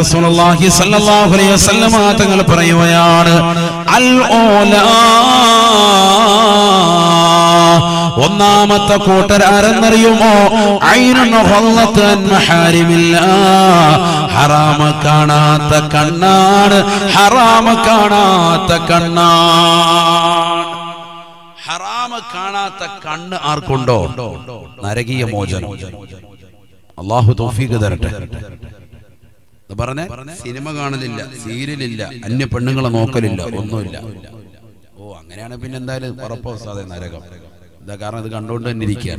റസൂലുള്ളാഹി അലൈഹി വസല്ലമ തങ്ങൾ പറയുകയാണ് അൽ ഓലാ ഒന്നാമത്തെ കൂട്ടർ ആരെന്നറിയുമോ? ഹറാമ കാണാത്ത കണ്ണാണ് ഹറാമ കാണാത്ത കണ്ണാണ്. ഹറാമ കാണാത്ത കണ്ണ് ആർക്കുണ്ടോ? നരകീയ മോചനം. അള്ളാഹു തൗഫീഖ് തരട്ടെ. പറഞ്ഞേ സിനിമ കാണലില്ല സീരിയലില്ല അന്യ പെണ്ണുങ്ങളെ നോക്കലില്ല ഒന്നുമില്ല. ഓ അങ്ങനെയാണ് പിന്നെ എന്തായാലും ഉറപ്പവസാതെ നരകം. എന്താ കാരണം? ഇത് കണ്ടുകൊണ്ട് തന്നെ ഇരിക്കുക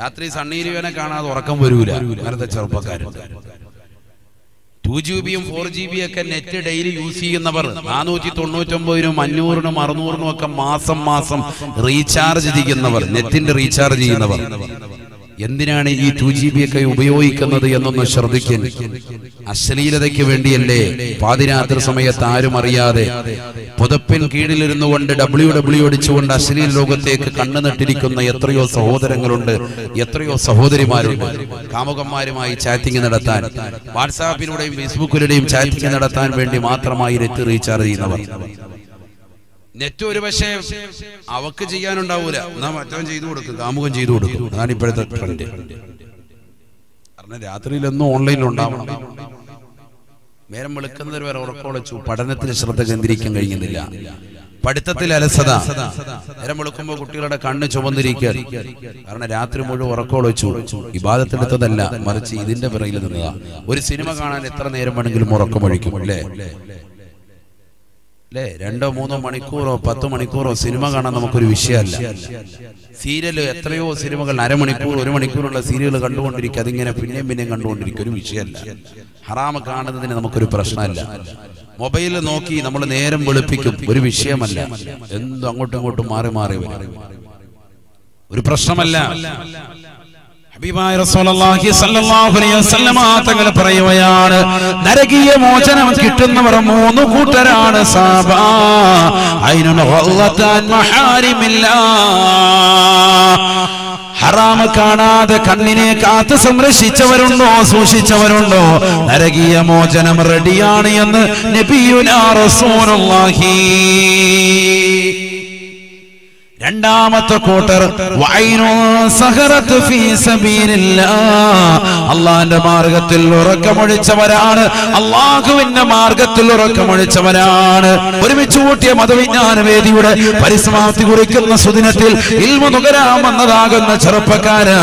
രാത്രി സണ്ണീരുവനെ കാണാതെ ഉറക്കം വരൂല. അങ്ങനത്തെ ചെറുപ്പക്കാർ ടു ജി ബിയും ഫോർ ജി ബി ഒക്കെ നെറ്റ് ഡെയിലി യൂസ് ചെയ്യുന്നവർ. നാനൂറ്റി തൊണ്ണൂറ്റൊമ്പതിനും അഞ്ഞൂറിനും അറുന്നൂറിനും ഒക്കെ മാസം മാസം റീചാർജ് ചെയ്യുന്നവർ നെറ്റിന്റെ റീചാർജ് ചെയ്യുന്നവർ. എന്തിനാണ് ഈ ടു ജി ബി ഒക്കെ ഉപയോഗിക്കുന്നത് എന്നൊന്ന് ശ്രദ്ധിക്കാൻ. അശ്ലീലതയ്ക്ക് വേണ്ടിയല്ലേ പാതിരാത്രി സമയത്ത് ആരും അറിയാതെ പുതപ്പിൻ കീഴിലിരുന്നു കൊണ്ട് ഡബ്ല്യു ഡബ്ല്യു അടിച്ചുകൊണ്ട് അശ്ലീല ലോകത്തേക്ക് കണ്ണു നട്ടിരിക്കുന്ന എത്രയോ സഹോദരങ്ങളുണ്ട് എത്രയോ സഹോദരിമാരുണ്ട്. കാമുകന്മാരുമായി ചാറ്റിംഗ് നടത്താൻ വാട്സാപ്പിലൂടെയും ഫേസ്ബുക്കിലൂടെയും ചാറ്റിംഗ് നടത്താൻ വേണ്ടി മാത്രമായി റീചാർജ് ചെയ്യുന്നവർ. നെറ്റ് ഒരു പക്ഷേ അവക്ക് ചെയ്യാനുണ്ടാവൂല. എന്നാ മറ്റവൻ ചെയ്തു കൊടുക്കും കാമുകം ചെയ്തു കൊടുക്കും. അതാണ് ഇപ്പോഴത്തെ ട്രെൻഡ് കാരണം രാത്രിയിലൊന്നും ഓൺലൈനിൽ ഉണ്ടാവണം നേരം വെളുക്കുന്നവർ വരെ ഉറപ്പുളച്ചു പഠനത്തിൽ ശ്രദ്ധ കേന്ദ്രീകരിക്കാൻ കഴിയുന്നില്ല. പഠിത്തത്തിൽ അലസത. നേരം വെളുക്കുമ്പോൾ കുട്ടികളുടെ കണ്ണ് ചുമന്നിരിക്കുക. കാരണം രാത്രി മുഴുവൻ ഉറക്കമുളച്ചു ഇബാദത്തെടുത്തതല്ല മറിച്ച് ഇതിന്റെ പിറകിൽ നിന്നതാ. ഒരു സിനിമ കാണാൻ എത്ര നേരം വേണമെങ്കിലും ഉറക്കമൊഴിക്കും അല്ലേ? അല്ലേ? രണ്ടോ മൂന്നോ മണിക്കൂറോ പത്ത് മണിക്കൂറോ സിനിമ കാണാൻ നമുക്കൊരു വിഷയമല്ല. സീരിയൽ എത്രയോ സിനിമകൾ അരമണിക്കൂർ ഒരു മണിക്കൂറുള്ള സീരിയൽ കണ്ടുകൊണ്ടിരിക്കുക. അതിങ്ങനെ പിന്നെയും പിന്നെയും കണ്ടുകൊണ്ടിരിക്കുക. ഒരു വിഷയമല്ല. ഹറാമ കാണുന്നതിന് നമുക്കൊരു പ്രശ്നമല്ല. മൊബൈൽ നോക്കി നമ്മൾ നേരം വെളുപ്പിക്കും. ഒരു വിഷയമല്ല. എന്തും അങ്ങോട്ടും ഇങ്ങോട്ടും മാറി മാറി വരും. ഒരു പ്രശ്നമല്ല ഹബീബായ റസൂലുള്ളാഹി സ്വല്ലല്ലാഹു അലൈഹി വസല്ലമ തങ്ങൾ പറയുകയാണ് നരകീയ മോചനം കിട്ടുന്നവർ മൂന്ന് കൂട്ടരാണ് സാബ. മഹാരിമില്ലാ. ഹറാമ് കാണാതെ കണ്ണിനെ കാത്ത് സംരക്ഷിച്ചവരുണ്ടോ സൂക്ഷിച്ചവരുണ്ടോ? നരകീയ മോചനം റെഡിയാണ് എന്ന് നബിയുനാ റസൂലുള്ളാഹി. രണ്ടാമത്തെ കൂട്ടർ അള്ളാന്റെ മാർഗത്തിൽ ഉറക്കമൊഴിച്ചവരാണ്. അള്ളാഹുവിന്റെ മാർഗത്തിൽ ഉറക്കമൊഴിച്ചവരാണ്. ഒരുമിച്ച് കൂട്ടിയ മതവിജ്ഞാന വേദിയുടെ പരിസമാപ്തി കുറിക്കുന്ന സുദിനത്തിൽ ഇൽമു നുകരാമെന്നതാകുന്ന ചെറുപ്പക്കാര്.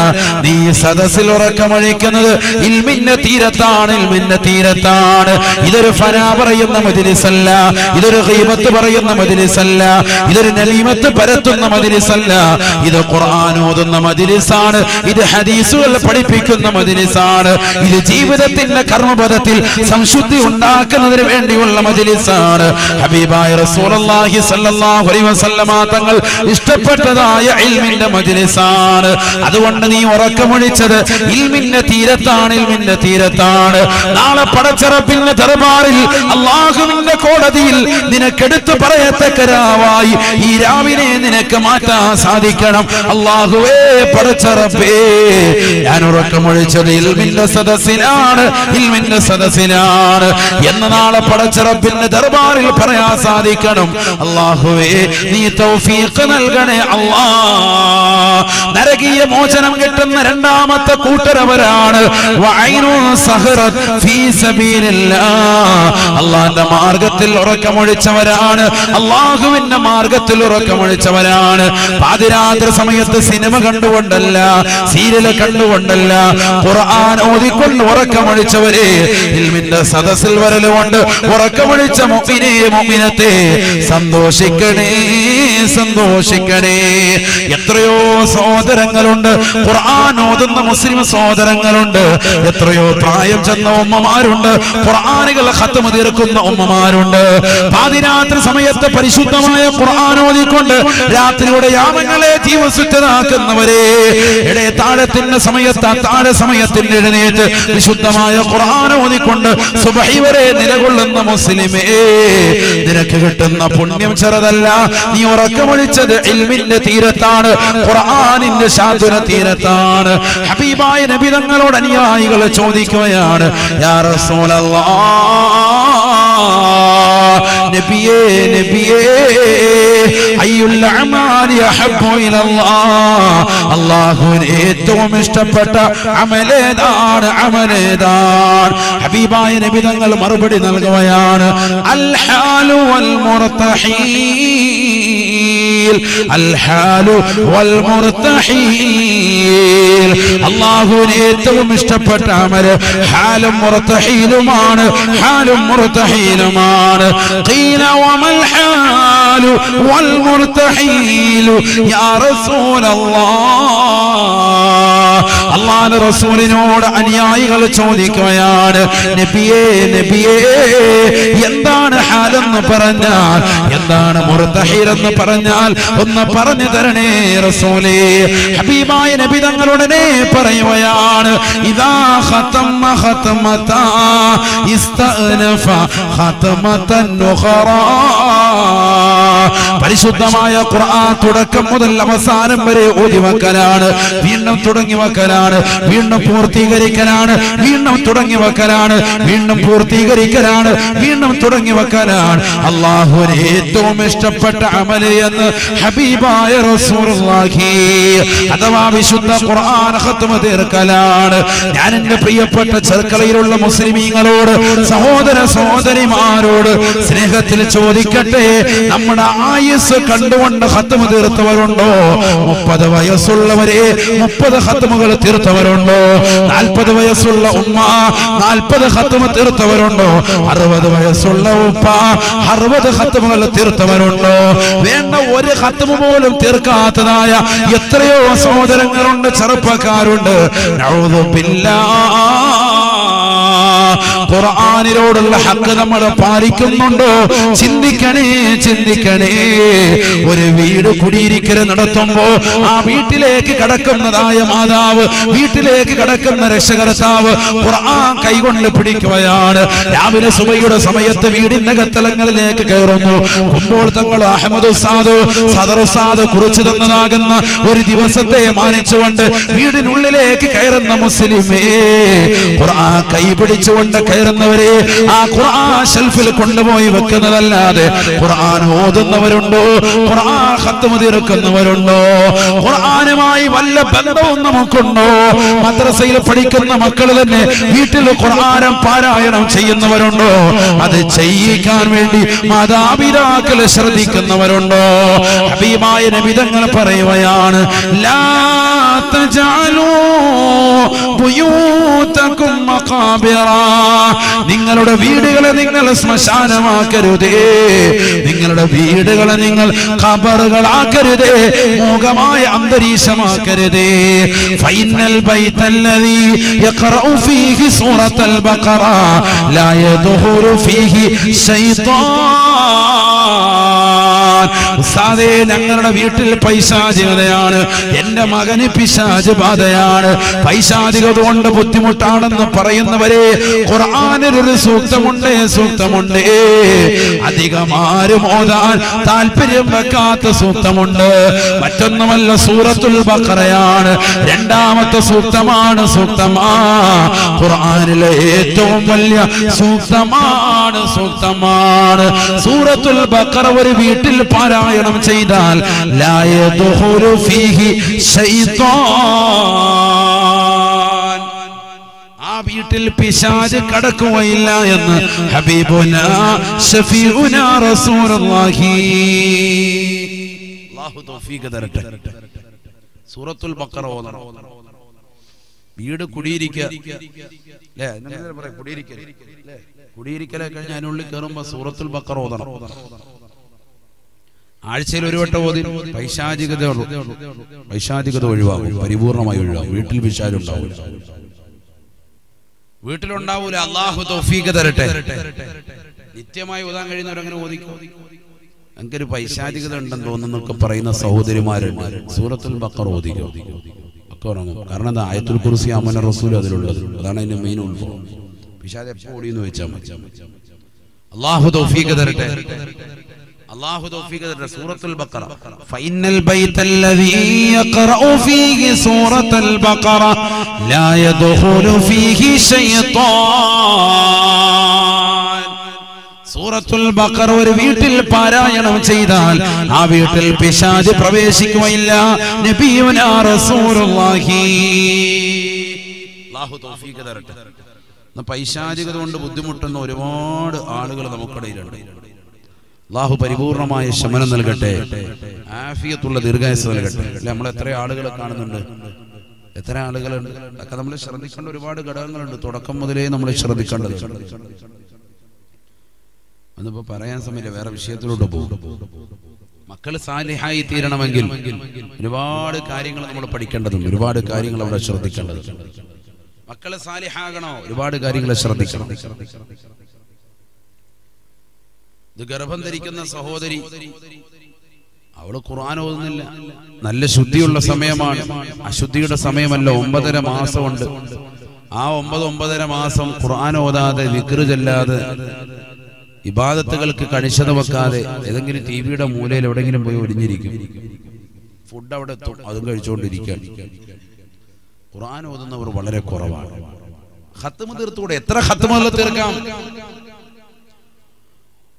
നീ സദസ്സിൽ ഉറക്കമൊഴിക്കുന്നത് ഇൽമിന്റെ തീരത്താണ് ഇൽമിന്റെ തീരത്താണ്. ഇതൊരു ഫന പറയുന്ന മജിലിസല്ല. ഇതൊരു ഹൈമത്ത് പറയുന്ന മജിലിസല്ല. ഇതൊരു നലീമത്ത് പരത്തുന്ന മജിലിസല്ല. ഇത് ഖുർആൻ ഓതുന്ന മജിലിസാണ്. ഇത് ഹദീസുകൾ പഠിപ്പിക്കുന്ന മജിലിസാണ്. ഇത് ജീവിതത്തിന്റെ കർമ്മപഥത്തിൽ സംശുദ്ധി ഉണ്ടാക്കുന്നതിന് വേണ്ടിയുള്ള മജിലിസാണ്. ഹബീബായ റസൂലുള്ളാഹി സല്ലല്ലാഹു അലൈഹി വസല്ലമ തങ്ങൾ ഇഷ്ടപ്പെട്ടതായ ഇൽമിന്റെ മജിലിസാണ്. അതുകൊണ്ട് നീ ഉറക്കമൊഴിച്ചത് ഇൽമിന്റെ തീരത്താണ് ഇൽമിന്റെ തീരത്താണ്. നാളെ പടച്ചറപ്പിന്റെ ദർബാറിൽ അള്ളാഹുവിന്റെ കോടതിയിൽ നിനക്കെടുത്തു പറയത്തക്കരാവായി. ഈ രാവിനെ നിനക്ക് മാറ്റാൻ സാധിക്കണം. അള്ളാഹുവേ പടച്ചറപ്പേ ഞാൻ ഉറക്കമൊഴിച്ചത് ഇൽമിന്റെ സദസ്സിനാണ് ഇൽമിന്റെ സദസ്സിനാണ്. എന്ന നാളെ പടച്ചറപ്പിന്റെ ദർബാറിൽ പറയാൻ സാധിക്കണം. അള്ളാഹുവേ നീ തൗഫീഖ് നൽകണേ അള്ളാ. നരകീയ മോചനം കിട്ടുന്ന രണ്ടാമത്തെ കൂട്ടരവരാണ്. അള്ളാന്റെ മാർഗത്തിൽ ഉറക്കമൊഴിച്ചവരാണ് അള്ളാഹുവിന്റെ മാർഗത്തിൽ ഉറക്കമൊഴിച്ചവരാണ് പാതിരാത്രി സമയത്ത് സിനിമ കണ്ടുകൊണ്ടല്ല സീരിയൽ കണ്ടുകൊണ്ടല്ല ഖുർആൻ ഓതിക്കൊണ്ട് ഉറക്കമൊഴിച്ചവരെ ഇൽമിന്റെ സദസ്സിൽ വരലുകൊണ്ട് ഉറക്കമൊഴിച്ച മൊമ്മിനെ മുഅ്മിനത്തെ സന്തോഷിക്കണേ സന്തോഷിക്കണേ. എത്രയോ സഹോദരങ്ങളുണ്ട് ഖുർആൻ ഓതുന്ന മുസ്ലിം സഹോദരങ്ങളുണ്ട് എത്രയോ പ്രായം ചെന്ന ഉമ്മമാരുണ്ട് ഖുർആനുകൾ ഖത്മ തീർക്കുന്ന ഉമ്മമാരുണ്ട്. പാതിരാത്രി സമയത്ത് പരിശുദ്ധമായ ഖുർആൻ ഓതിക്കൊണ്ട് രാത്രി രാത്രിയുടെ യാമങ്ങളെ ജീവസുറ്റതാക്കുന്നവരെ ഇടേ താഴത്തിന്റെ സമയത്ത് താഴെ സമയത്തിന് എഴുന്നേറ്റ് വിശുദ്ധമായ ഖുർആൻ ഓതിക്കൊണ്ട് സുബഹി വരെ നിലകൊള്ളുന്ന മുസ്ലിമേ നിനക്ക് കിട്ടുന്ന പുണ്യം ചെറുതല്ല. നീ ഉറക്കമൊഴിച്ചത് ഇൽമിന്റെ തീരത്താണ് ഖുർആനിന്റെ ശാതുര തീരത്താണ്. ഹബീബായ നബി തങ്ങളോട് അനുയായികൾ ചോദിക്കുകയാണ് യാ റസൂലല്ലാഹ് നബിയേ നബിയേ. ഇലല്ലാഹ് അല്ലാഹുവിന് ഏറ്റവും ഇഷ്ടപ്പെട്ട അമലേതാണ് അമലേതാണ്. ഹബീബായ നബി തങ്ങൾ മറുപടി നൽകുകയാണ് അൽഹാലു വൽ മുർത്തഹീൽ അൽഹാലു വൽ മുർത്തഹീൽ അല്ലാഹുവിന് ഏറ്റവും ഇഷ്ടപ്പെട്ട അമൽ ഹാലും മുർതഹീലുമാണ് ഹാലും മുർത്തഹീലുമാണ് قيل وما الحال والمرتحيل يا رسول الله അള്ളാഹ് റസൂലിനോട് അനുയായികൾ ചോദിക്കുകയാണ് നബിയേ നബിയേ എന്താണ് ഹാലെന്ന് പറഞ്ഞാൽ എന്താണ് മുർത്തഹീൽ എന്ന് പറഞ്ഞാൽ ഒന്ന് പറഞ്ഞു തരണേ റസൂലേ ഹബീബായ നബി തങ്ങളുടനെ പറയുകയാണ് ഇതാ ഖതമ ഖതമത ഇസ്തഅനഫ ഖതമതൻ ഉഖറാ പരിശുദ്ധമായ ഖുർആൻ തുടക്കം മുതൽ അവസാനം വരെ ഓതി വെക്കലാണ്. വീണ്ടും തുടങ്ങി വെക്കലാണ്. വീണ്ടും പൂർത്തീകരിക്കലാണ്. വീണ്ടും തുടങ്ങി വെക്കലാണ്. വീണ്ടും പൂർത്തീകരിക്കലാണ്. വീണ്ടും തുടങ്ങി വെക്കലാണ്. അള്ളാഹുവിന് ഏറ്റവും ഇഷ്ടപ്പെട്ട അമൽ എന്ന് ഹബീബായ റസൂലുള്ളാഹി അഥവാ വിശുദ്ധ ഖുർആൻ ഖത്മ തീർക്കലാണ്. ഞാൻ എന്റെ പ്രിയപ്പെട്ട ചെറുക്കളയിലുള്ള മുസ്ലിമീങ്ങളോട് സഹോദര സഹോദരിമാരോട് സ്നേഹത്തിൽ ചോദിക്കട്ടെ. നമ്മുടെ ആയുസ് കണ്ടുകൊണ്ട് ഹത്തമ തീർത്തവരുണ്ടോ? മുപ്പത് വയസ്സുള്ളവരെ മുപ്പത് ഹത്തമകൾ തീർത്തവരുണ്ടോ? നാൽപ്പത് വയസ്സുള്ള ഉമ്മ നാൽപ്പത് ഹത്തമ തീർത്തവരുണ്ടോ? അറുപത് വയസ്സുള്ള ഉപ്പ അറുപത് ഹത്തമകൾ തീർത്തവരുണ്ടോ? വേണ്ട ഒരു ഹത്തമ പോലും തീർക്കാത്തതായ എത്രയോ സഹോദരങ്ങളുണ്ട് ചെറുപ്പക്കാരുണ്ട്. ഖുർആാനിനോടുള്ള ഹക്ക് നമ്മൾ പാലിക്കുന്നുണ്ടോ. ചിന്തിക്കണേ ചിന്തിക്കണേ. ഒരു വീട് കുടിയിരിക്കൽ നടത്തുമ്പോ ആ വീട്ടിലേക്ക് കടക്കുന്നതായ മാതാവ് വീട്ടിലേക്ക് കടക്കുന്ന രക്ഷകർത്താവ് ഖുർആൻ കൈകൊണ്ട് പിടിക്കുകയാണ്. രാവിലെ സുബയുടെ സമയത്ത് വീടിന്റെ കത്തലങ്ങളിലേക്ക് കയറുന്നു. കുമ്പോൾ തങ്ങൾ അഹമ്മദ് ഉസാദ് സദർ ഉസാദ് കുറിച്ചു തന്നതാകുന്ന ഒരു ദിവസത്തെ മാനിച്ചുകൊണ്ട് വീടിനുള്ളിലേക്ക് കയറുന്ന മുസ്ലിമേ ഖുർആൻ കൈ പിടിച്ചുകൊണ്ട് കയറുന്നവരെ ആ ഖുർആൻ ഷെൽഫിൽ കൊണ്ടുപോയി വെക്കുന്നതല്ലാതെ ഖുർആൻ ഓതുന്നവരുണ്ടോ? ഖുർആൻ ഖത്മ തീർക്കുന്നവരുണ്ടോ ഖുർആനുമായി വല്ല ബന്ധവും നമുക്കുണ്ടോ? മദ്രസയിൽ പഠിക്കുന്ന മക്കൾ തന്നെ വീട്ടിൽ ഖുർആനം പാരായണം ചെയ്യുന്നവരുണ്ടോ? അത് ചെയ്യിക്കാൻ വേണ്ടി മാതാപിതാക്കൾ ശ്രദ്ധിക്കുന്നവരുണ്ടോ? ഹബീബായ നബിതങ്ങൾ പറയുകയാണ് ലാ നിങ്ങളുടെ വീടുകളെ നിങ്ങൾ ശ്മശാനമാക്കരുതേ. നിങ്ങളുടെ വീടുകളെ നിങ്ങൾ ഖബറുകളാക്കരുതേ. മൂകമായ അന്തരീക്ഷമാക്കരുതേ. ഫൈനൽ ബൈതല്ലദി യഖറഉ ഫീഹി സൂറത്തുൽ ബഖറ. ലാ യദ്ഖുലു ഫീഹി ശൈത്താൻ. ഉസ്താദേ ഞങ്ങളുടെ വീട്ടിൽ പൈശാചികതയാണ്. എന്റെ മകന് പിശാജ് ബാധയാണ്. പൈശാചികത കൊണ്ട് ബുദ്ധിമുട്ടാണെന്ന് പറയുന്നവരെ ഖുർആാനൊരു സൂക്തമുണ്ട് സൂക്തമുണ്ട്. അധികമാരും ഓതാൻ താല്പര്യം വെക്കാത്ത സൂക്തമുണ്ട്. മറ്റൊന്നുമല്ല സൂറത്തുൽ ബക്കറയാണ് രണ്ടാമത്തെ സൂക്തമാണ് സൂക്തമാ. ഖുർആാനിലെ ഏറ്റവും വലിയ സൂക്തമാണ് സൂക്തമാണ്. സൂറത്തുൽ ബക്കറ ഒരു വീട്ടിൽ പാരായണം ചെയ്താൽ ആ വീട്ടിൽ പിശാച് കടക്കുകയില്ല എന്ന് റസൂലുള്ളാഹി. അല്ലാഹു തൗഫീഖ് തരട്ടെ. സൂറത്തുൽ ഓതണം വീട് കുടിയിരിക്കുക അല്ലേ അതിനുള്ളിൽ കയറുമ്പോ സൂറത്തുൽ ബഖറ ഓതണം. ആഴ്ചയിൽ ഒരു വട്ടം ഓതി പൈശാചികത പൈശാചികത ഒഴിവാകും. പരിപൂർണമായി ഒഴിവാകും. വീട്ടിൽ പിശാച് ഉണ്ടാവില്ല വീട്ടിലുണ്ടാവൂല. അള്ളാഹു തൗഫീഖ് തരട്ടെ. നിത്യമായി ഓതാൻ കഴിയുന്നവരങ്ങനെ ഓദിക്കും എനിക്കൊരു പൈശാചികത ഉണ്ടെന്ന് തോന്നുന്നൊക്കെ പറയുന്ന സഹോദരിമാരുണ്ട്. സൂറത്തുൽ ബക്കർ ഓതിക്കും. ഒക്കെ ഉറങ്ങും. കാരണം എന്താ? ആയത്തുൽ കുറിസി അമന റസൂൽ അതിലുള്ളത്. അതാണ് അതിന്റെ മെയിൻ ഉത്ഭവം. പിശാദ് എപ്പോ ഓടിയെന്ന് വെച്ചാൽ അള്ളാഹു തൗഫീഖ് തരട്ടെ. അല്ലാഹു തൗഫീഖ് സൂറത്തുൽ ബഖറ. ഫൈനൽ ബൈത്തല്ലദീ യഖറഉ ഫീഹി സൂറത്തുൽ ബഖറ. ലാ യദഖുലു ഫീഹി ശൈത്താൻ. സൂറത്തുൽ ബഖറ ഒരു വീട്ടിൽ പാരായണം ചെയ്താൽ ആ വീട്ടിൽ പിശാച് പ്രവേശിക്കുകയില്ല. നബിയുനാ റസൂലുള്ളാഹി. അള്ളാഹു തൗഫീഖ് തരട്ടെ. പൈശാചികത കൊണ്ട് ബുദ്ധിമുട്ടുന്ന ഒരുപാട് ആളുകൾ നമുക്കിടയിലുണ്ട്. അള്ളാഹു പരിപൂർണമായ ശമനം നൽകട്ടെ. ആഫിയത്തുള്ള ദീർഘായുസ് നൽകട്ടെ. അല്ലെ? നമ്മൾ എത്ര ആളുകൾ കാണുന്നുണ്ട്. എത്ര ആളുകളുണ്ട്? അതൊക്കെ നമ്മൾ ശ്രദ്ധിക്കേണ്ട ഒരുപാട് ഘടകങ്ങളുണ്ട്. തുടക്കം മുതലേ നമ്മൾ ശ്രദ്ധിക്കേണ്ടത്. അതിപ്പോ പറയാൻ സമയമില്ല. വേറെ വിഷയത്തിലോട്ട് പോകും. മക്കൾ സാലിഹായി തീരണമെങ്കിൽ ഒരുപാട് കാര്യങ്ങൾ നമ്മൾ പഠിക്കേണ്ടതുണ്ട്. ഒരുപാട് കാര്യങ്ങൾ അവിടെ ശ്രദ്ധിക്കേണ്ടതുണ്ട്. മക്കൾ സാലിഹാകണോ? ഒരുപാട് കാര്യങ്ങൾ ശ്രദ്ധിക്കണം. ഇത് ഗർഭം ധരിക്കുന്ന സഹോദരി. അവൾ ഖുർആൻ ഓതുന്നില്ല. നല്ല ശുദ്ധിയുള്ള സമയമാണ്. അശുദ്ധിയുടെ സമയമല്ല ഒമ്പതര മാസമുണ്ട്. ആ ഒമ്പത് ഒമ്പതര മാസം ഖുർആൻ ഓതാതെ വിക്രു ചെല്ലാതെ ഇബാദത്തുകൾക്ക് കണിശത വെക്കാതെ ഏതെങ്കിലും ടി വിയുടെ മൂലയിൽ എവിടെയെങ്കിലും പോയി ഒടിഞ്ഞിരിക്കും. ഫുഡ് അവിടെ എത്തും അതും ഖുർആൻ ഓതുന്നവർ വളരെ കുറവാണ്. ഹത്തുമ തീർത്തുകൂടെ എത്ര ഹത്തുമല്ല തീർക്കാം?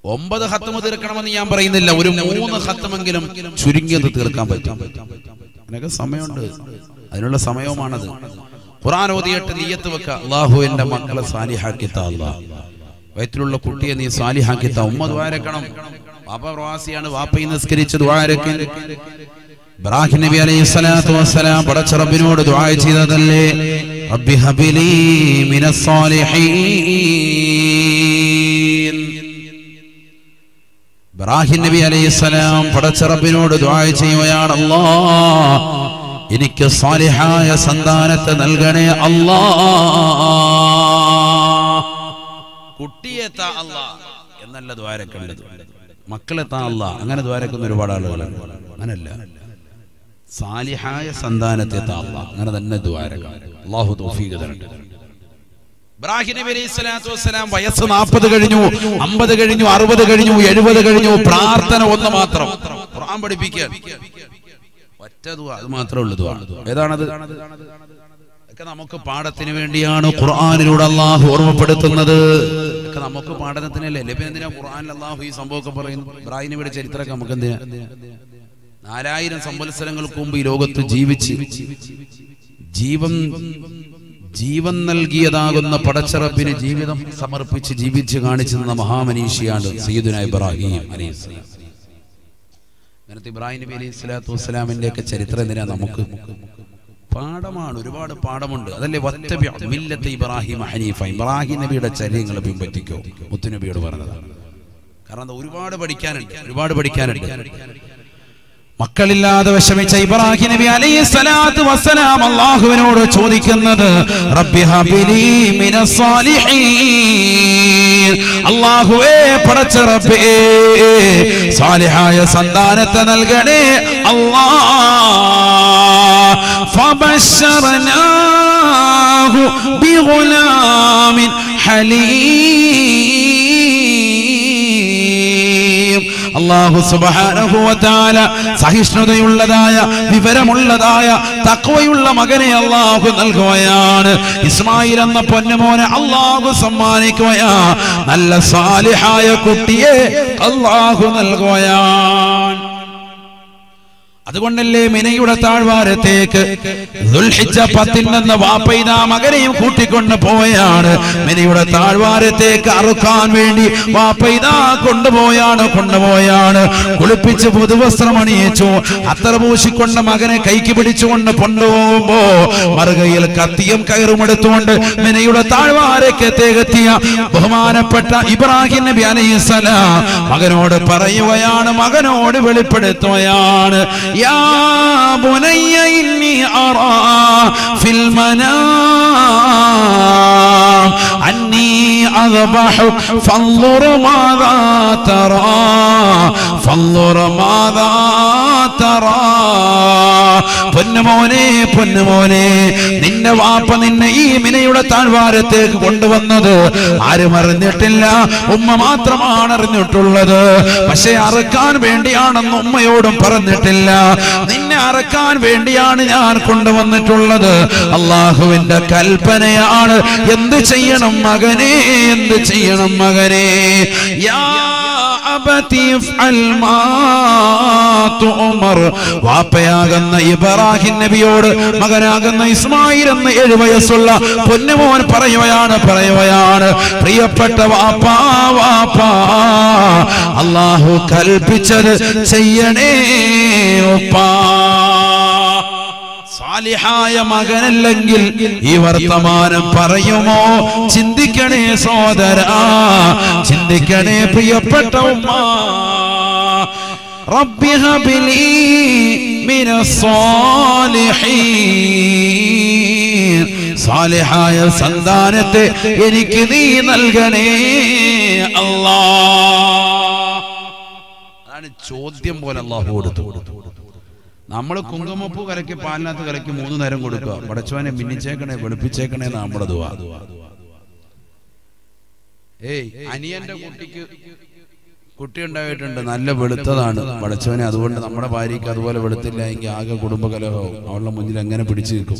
ഒമ്പത് ഹത്തമ തീർക്കണമെന്ന് ഞാൻ പറയുന്നില്ല. ഒരു മൂന്ന് ഹത്തമെങ്കിലും ചുരുങ്ങിയത് തീർക്കാൻ പറ്റും. അതിനൊക്കെ സമയമുണ്ട്. അതിനുള്ള സമയവുമാണത്. ഖുർആൻ ഓതിയിട്ട് നീയത്ത് വെക്കുക അള്ളാഹു എന്റെ മക്കളെ സാലിഹാക്കി താ വയറ്റിലുള്ള കുട്ടിയെ നീ സാലിഹാക്കി താ ഉമ്മ ദ്വാരക്കണം വാപ്പ പ്രവാസിയാണ്. വാപ്പയിൽ നിസ്കരിച്ച് ദ്വാരക്ക് ഇബ്രാഹിം നബി അലൈഹി സ്വലാത്തു വസ്സലാം പടച്ച റബ്ബിനോട് ദുആ ചെയ്തതല്ലേ? റബ്ബി ഹബിലി മിനസ് ഇബ്രാഹിം നബി അലൈഹി സ്വലാം പടച്ച റബ്ബിനോട് ദുആ ചെയ്യുകയാണ് അല്ലാ എനിക്ക് സാലിഹായ സന്താനത്തെ നൽകണേ അല്ലാ കുട്ടിയെ താ അല്ലാ എന്നല്ല ദ്വാരക്കേണ്ടത് മക്കളെ താ അല്ലാ അങ്ങനെ ദ്വാരക്കുന്ന ഒരുപാട് ആളുകളുണ്ട് അങ്ങനല്ല. സാലിഹായ സന്താനത്തെ താ അല്ലാ അങ്ങനെ തന്നെ ദ്വാരക അള്ളാഹു തൗഫീഖ് തരട്ടെ. ഇബ്രാഹിം നബി അലൈഹി സ്വലാത്തു വസ്സലാം വയസ്സ് നാൽപ്പത് കഴിഞ്ഞു അമ്പത് കഴിഞ്ഞു അറുപത് കഴിഞ്ഞു എഴുപത് കഴിഞ്ഞു പ്രാർത്ഥന ഒന്ന് മാത്രം. ഖുർആൻ പഠിപ്പിക്കാൻ. ഒറ്റ ദുആ അത് മാത്രമേ ഉള്ളൂ ദുആ. ഏതാണത്? ഒക്കെ നമുക്ക് പാഠത്തിന് വേണ്ടിയാണ് ഖുർആനിലൂടെ അള്ളാഹു ഓർമ്മപ്പെടുത്തുന്നത്. ഒക്കെ നമുക്ക് പാഠത്തിനല്ലേ ലഭ്യം എന്തിനാ ഖുർആനിൽ അള്ളാഹു ഈ സംഭവമൊക്കെ പറയുന്നു? ഇബ്രാഹിം നബിയുടെ ചരിത്രമൊക്കെ നമുക്ക് എന്തിനാ? നാലായിരം സംവത്സരങ്ങൾക്ക് മുമ്പ് ഈ ലോകത്ത് ജീവിച്ച് ജീവൻ ജീവൻ നൽകിയതാകുന്ന പടച്ചറപ്പിന് ജീവിതം സമർപ്പിച്ച് ജീവിച്ച് കാണിച്ചു തന്ന മഹാമനീഷിയാണ് സയ്യിദുന ഇബ്രാഹിം അങ്ങനത്തെ ഇബ്രാഹിം നബി അലൈഹി സ്വലാത്തു വസ്സലാമിന്റെ ഒക്കെ ചരിത്രം എന്തിനാ നമുക്ക്? പാഠമാണ് ഒരുപാട് പാഠമുണ്ട്. അതല്ലേ വറ്റ ഇബ്രാഹിം ഹനീഫ. ഇബ്രാഹിം നബിയുടെ ചര്യങ്ങൾ പിൻപറ്റിക്കോ? മുത്തുനബിയോട് പറഞ്ഞതാണ്. കാരണം ഒരുപാട് പഠിക്കാനുണ്ട് ഒരുപാട് പഠിക്കാനുണ്ട്. മക്കളില്ലാതെ വിഷമിച്ച ഇബ്രാഹിം നബി അലൈഹി സ്വലാത്തു വസ്സലാം അള്ളാഹുവിനോട് ചോദിക്കുന്നത് റബ്ബി ഹബിലി മിന സാലിഹീൻ. അള്ളാഹുവേ പടച്ച റബ്ബേ സാലിഹായ സന്താനത്തെ നൽകണേ അല്ലാ. ഫബശറനാഹു ബിഗുലാമിൻ ഹലീം. അള്ളാഹു തആല സഹിഷ്ണുതയുള്ളതായ വിവരമുള്ളതായ തക്കവയുള്ള മകനെ അള്ളാഹു നൽകുകയാണ്. ഇസ്മായിൽ എന്ന പൊന്നുമോനെ അള്ളാഹു സമ്മാനിക്കുകയാ. നല്ല സാലിഹായ കുട്ടിയെ അള്ളാഹു നൽകുകയാണ്. അതുകൊണ്ടല്ലേ മിനയുടെ താഴ്വാരത്തേക്ക് പത്തിൽ നിന്ന് വാപ്പൈത മകനെയും കൂട്ടിക്കൊണ്ട് പോയാണ്. മിനയുടെ താഴ്വാരത്തേക്ക് അറുക്കാൻ വേണ്ടി വാപ്പൈത കൊണ്ടുപോയാണ് കൊണ്ടുപോയാണ്. കുളിപ്പിച്ച് പുതുവസ്ത്രം അണിയിച്ചു. അത്തറ പൂശിക്കൊണ്ട് മകനെ കൈക്ക് പിടിച്ചുകൊണ്ട് കൊണ്ടുപോകുമ്പോ മറുകയിൽ കത്തിയും കയറും എടുത്തുകൊണ്ട് മിനയുടെ താഴ്വാരക്കത്തേക്കെത്തിയ ബഹുമാനപ്പെട്ട ഇബ്രാഹിം നബി അലൈഹിസ്സലാം മകനോട് പറയുകയാണ് മകനോട് വെളിപ്പെടുത്തുകയാണ്. യാ ബുനയ്യ ഇന്നി അറാ ഫിൽ മനാം അന്നീ أذبحك فانظر ماذا ترى فانظر ماذا ترى പൊന്നുമോനെ പൊന്നുമോനെ നിന്റെ വാപ്പ നിന്നെ ഈ മിനയുടെ താഴ്വാരത്തേക്ക് കൊണ്ടുവന്നത് ആരും അറിഞ്ഞിട്ടില്ല ഉമ്മ മാത്രമാണ് അറിഞ്ഞിട്ടുള്ളത് പക്ഷെ അറക്കാൻ വേണ്ടിയാണെന്ന് ഉമ്മയോടും പറഞ്ഞിട്ടില്ല നിന്നെ അറക്കാൻ വേണ്ടിയാണ് ഞാൻ കൊണ്ടുവന്നിട്ടുള്ളത് അള്ളാഹുവിന്റെ കൽപ്പനയാണ് എന്ത് ചെയ്യണം മകനെ എന്ത് ചെയ്യണം മകനെ? യാ വാപ്പയാകുന്ന ഇബ്രാഹിം നബിയോട് മകനാകുന്ന ഇസ്മായിൽ എന്ന ഏഴു വയസ്സുള്ള പൊന്നുമോൻ പറയുകയാണ് പറയുകയാണ്. പ്രിയപ്പെട്ട വാപ്പാ വാപ്പാ അള്ളാഹു കൽപ്പിച്ചത് ചെയ്യണേ ഒപ്പാ സാലിഹായ മകനല്ലെങ്കിൽ ഈ വർത്തമാനം പറയുമോ? ചിന്തിക്കണേ സോദര ചിന്തിക്കണേ പ്രിയപ്പെട്ട ഉമ്മ. റബ്ബി ഹബിലി മിനസ്സാലിഹീൻ സാലിഹായ സന്താനത്തെ എനിക്ക് നീ നൽകണേ അല്ലാ ചോദ്യം പോലെ അള്ളാഹു കൊടുത്തു നമ്മൾ കുങ്കുമപ്പൂ കലക്കി പാലിനകത്ത് കലക്കി മൂന്ന് നേരം കൊടുക്കുക. പടച്ചവനെ മിന്നിച്ചേക്കണേ വെളുപ്പിച്ചേക്കണേ നമ്മുടെ ഏയ് അനിയന്റെ കുട്ടിക്ക് കുട്ടി ഉണ്ടായിട്ടുണ്ട് നല്ല വെളുത്തതാണ്. പടച്ചവനെ അതുകൊണ്ട് നമ്മുടെ ഭാര്യയ്ക്ക് അതുപോലെ വെളുത്തില്ല എങ്കിൽ ആകെ കുടുംബകലഹവും. അവളുടെ മുന്നിൽ എങ്ങനെ പിടിച്ചു നിൽക്കും?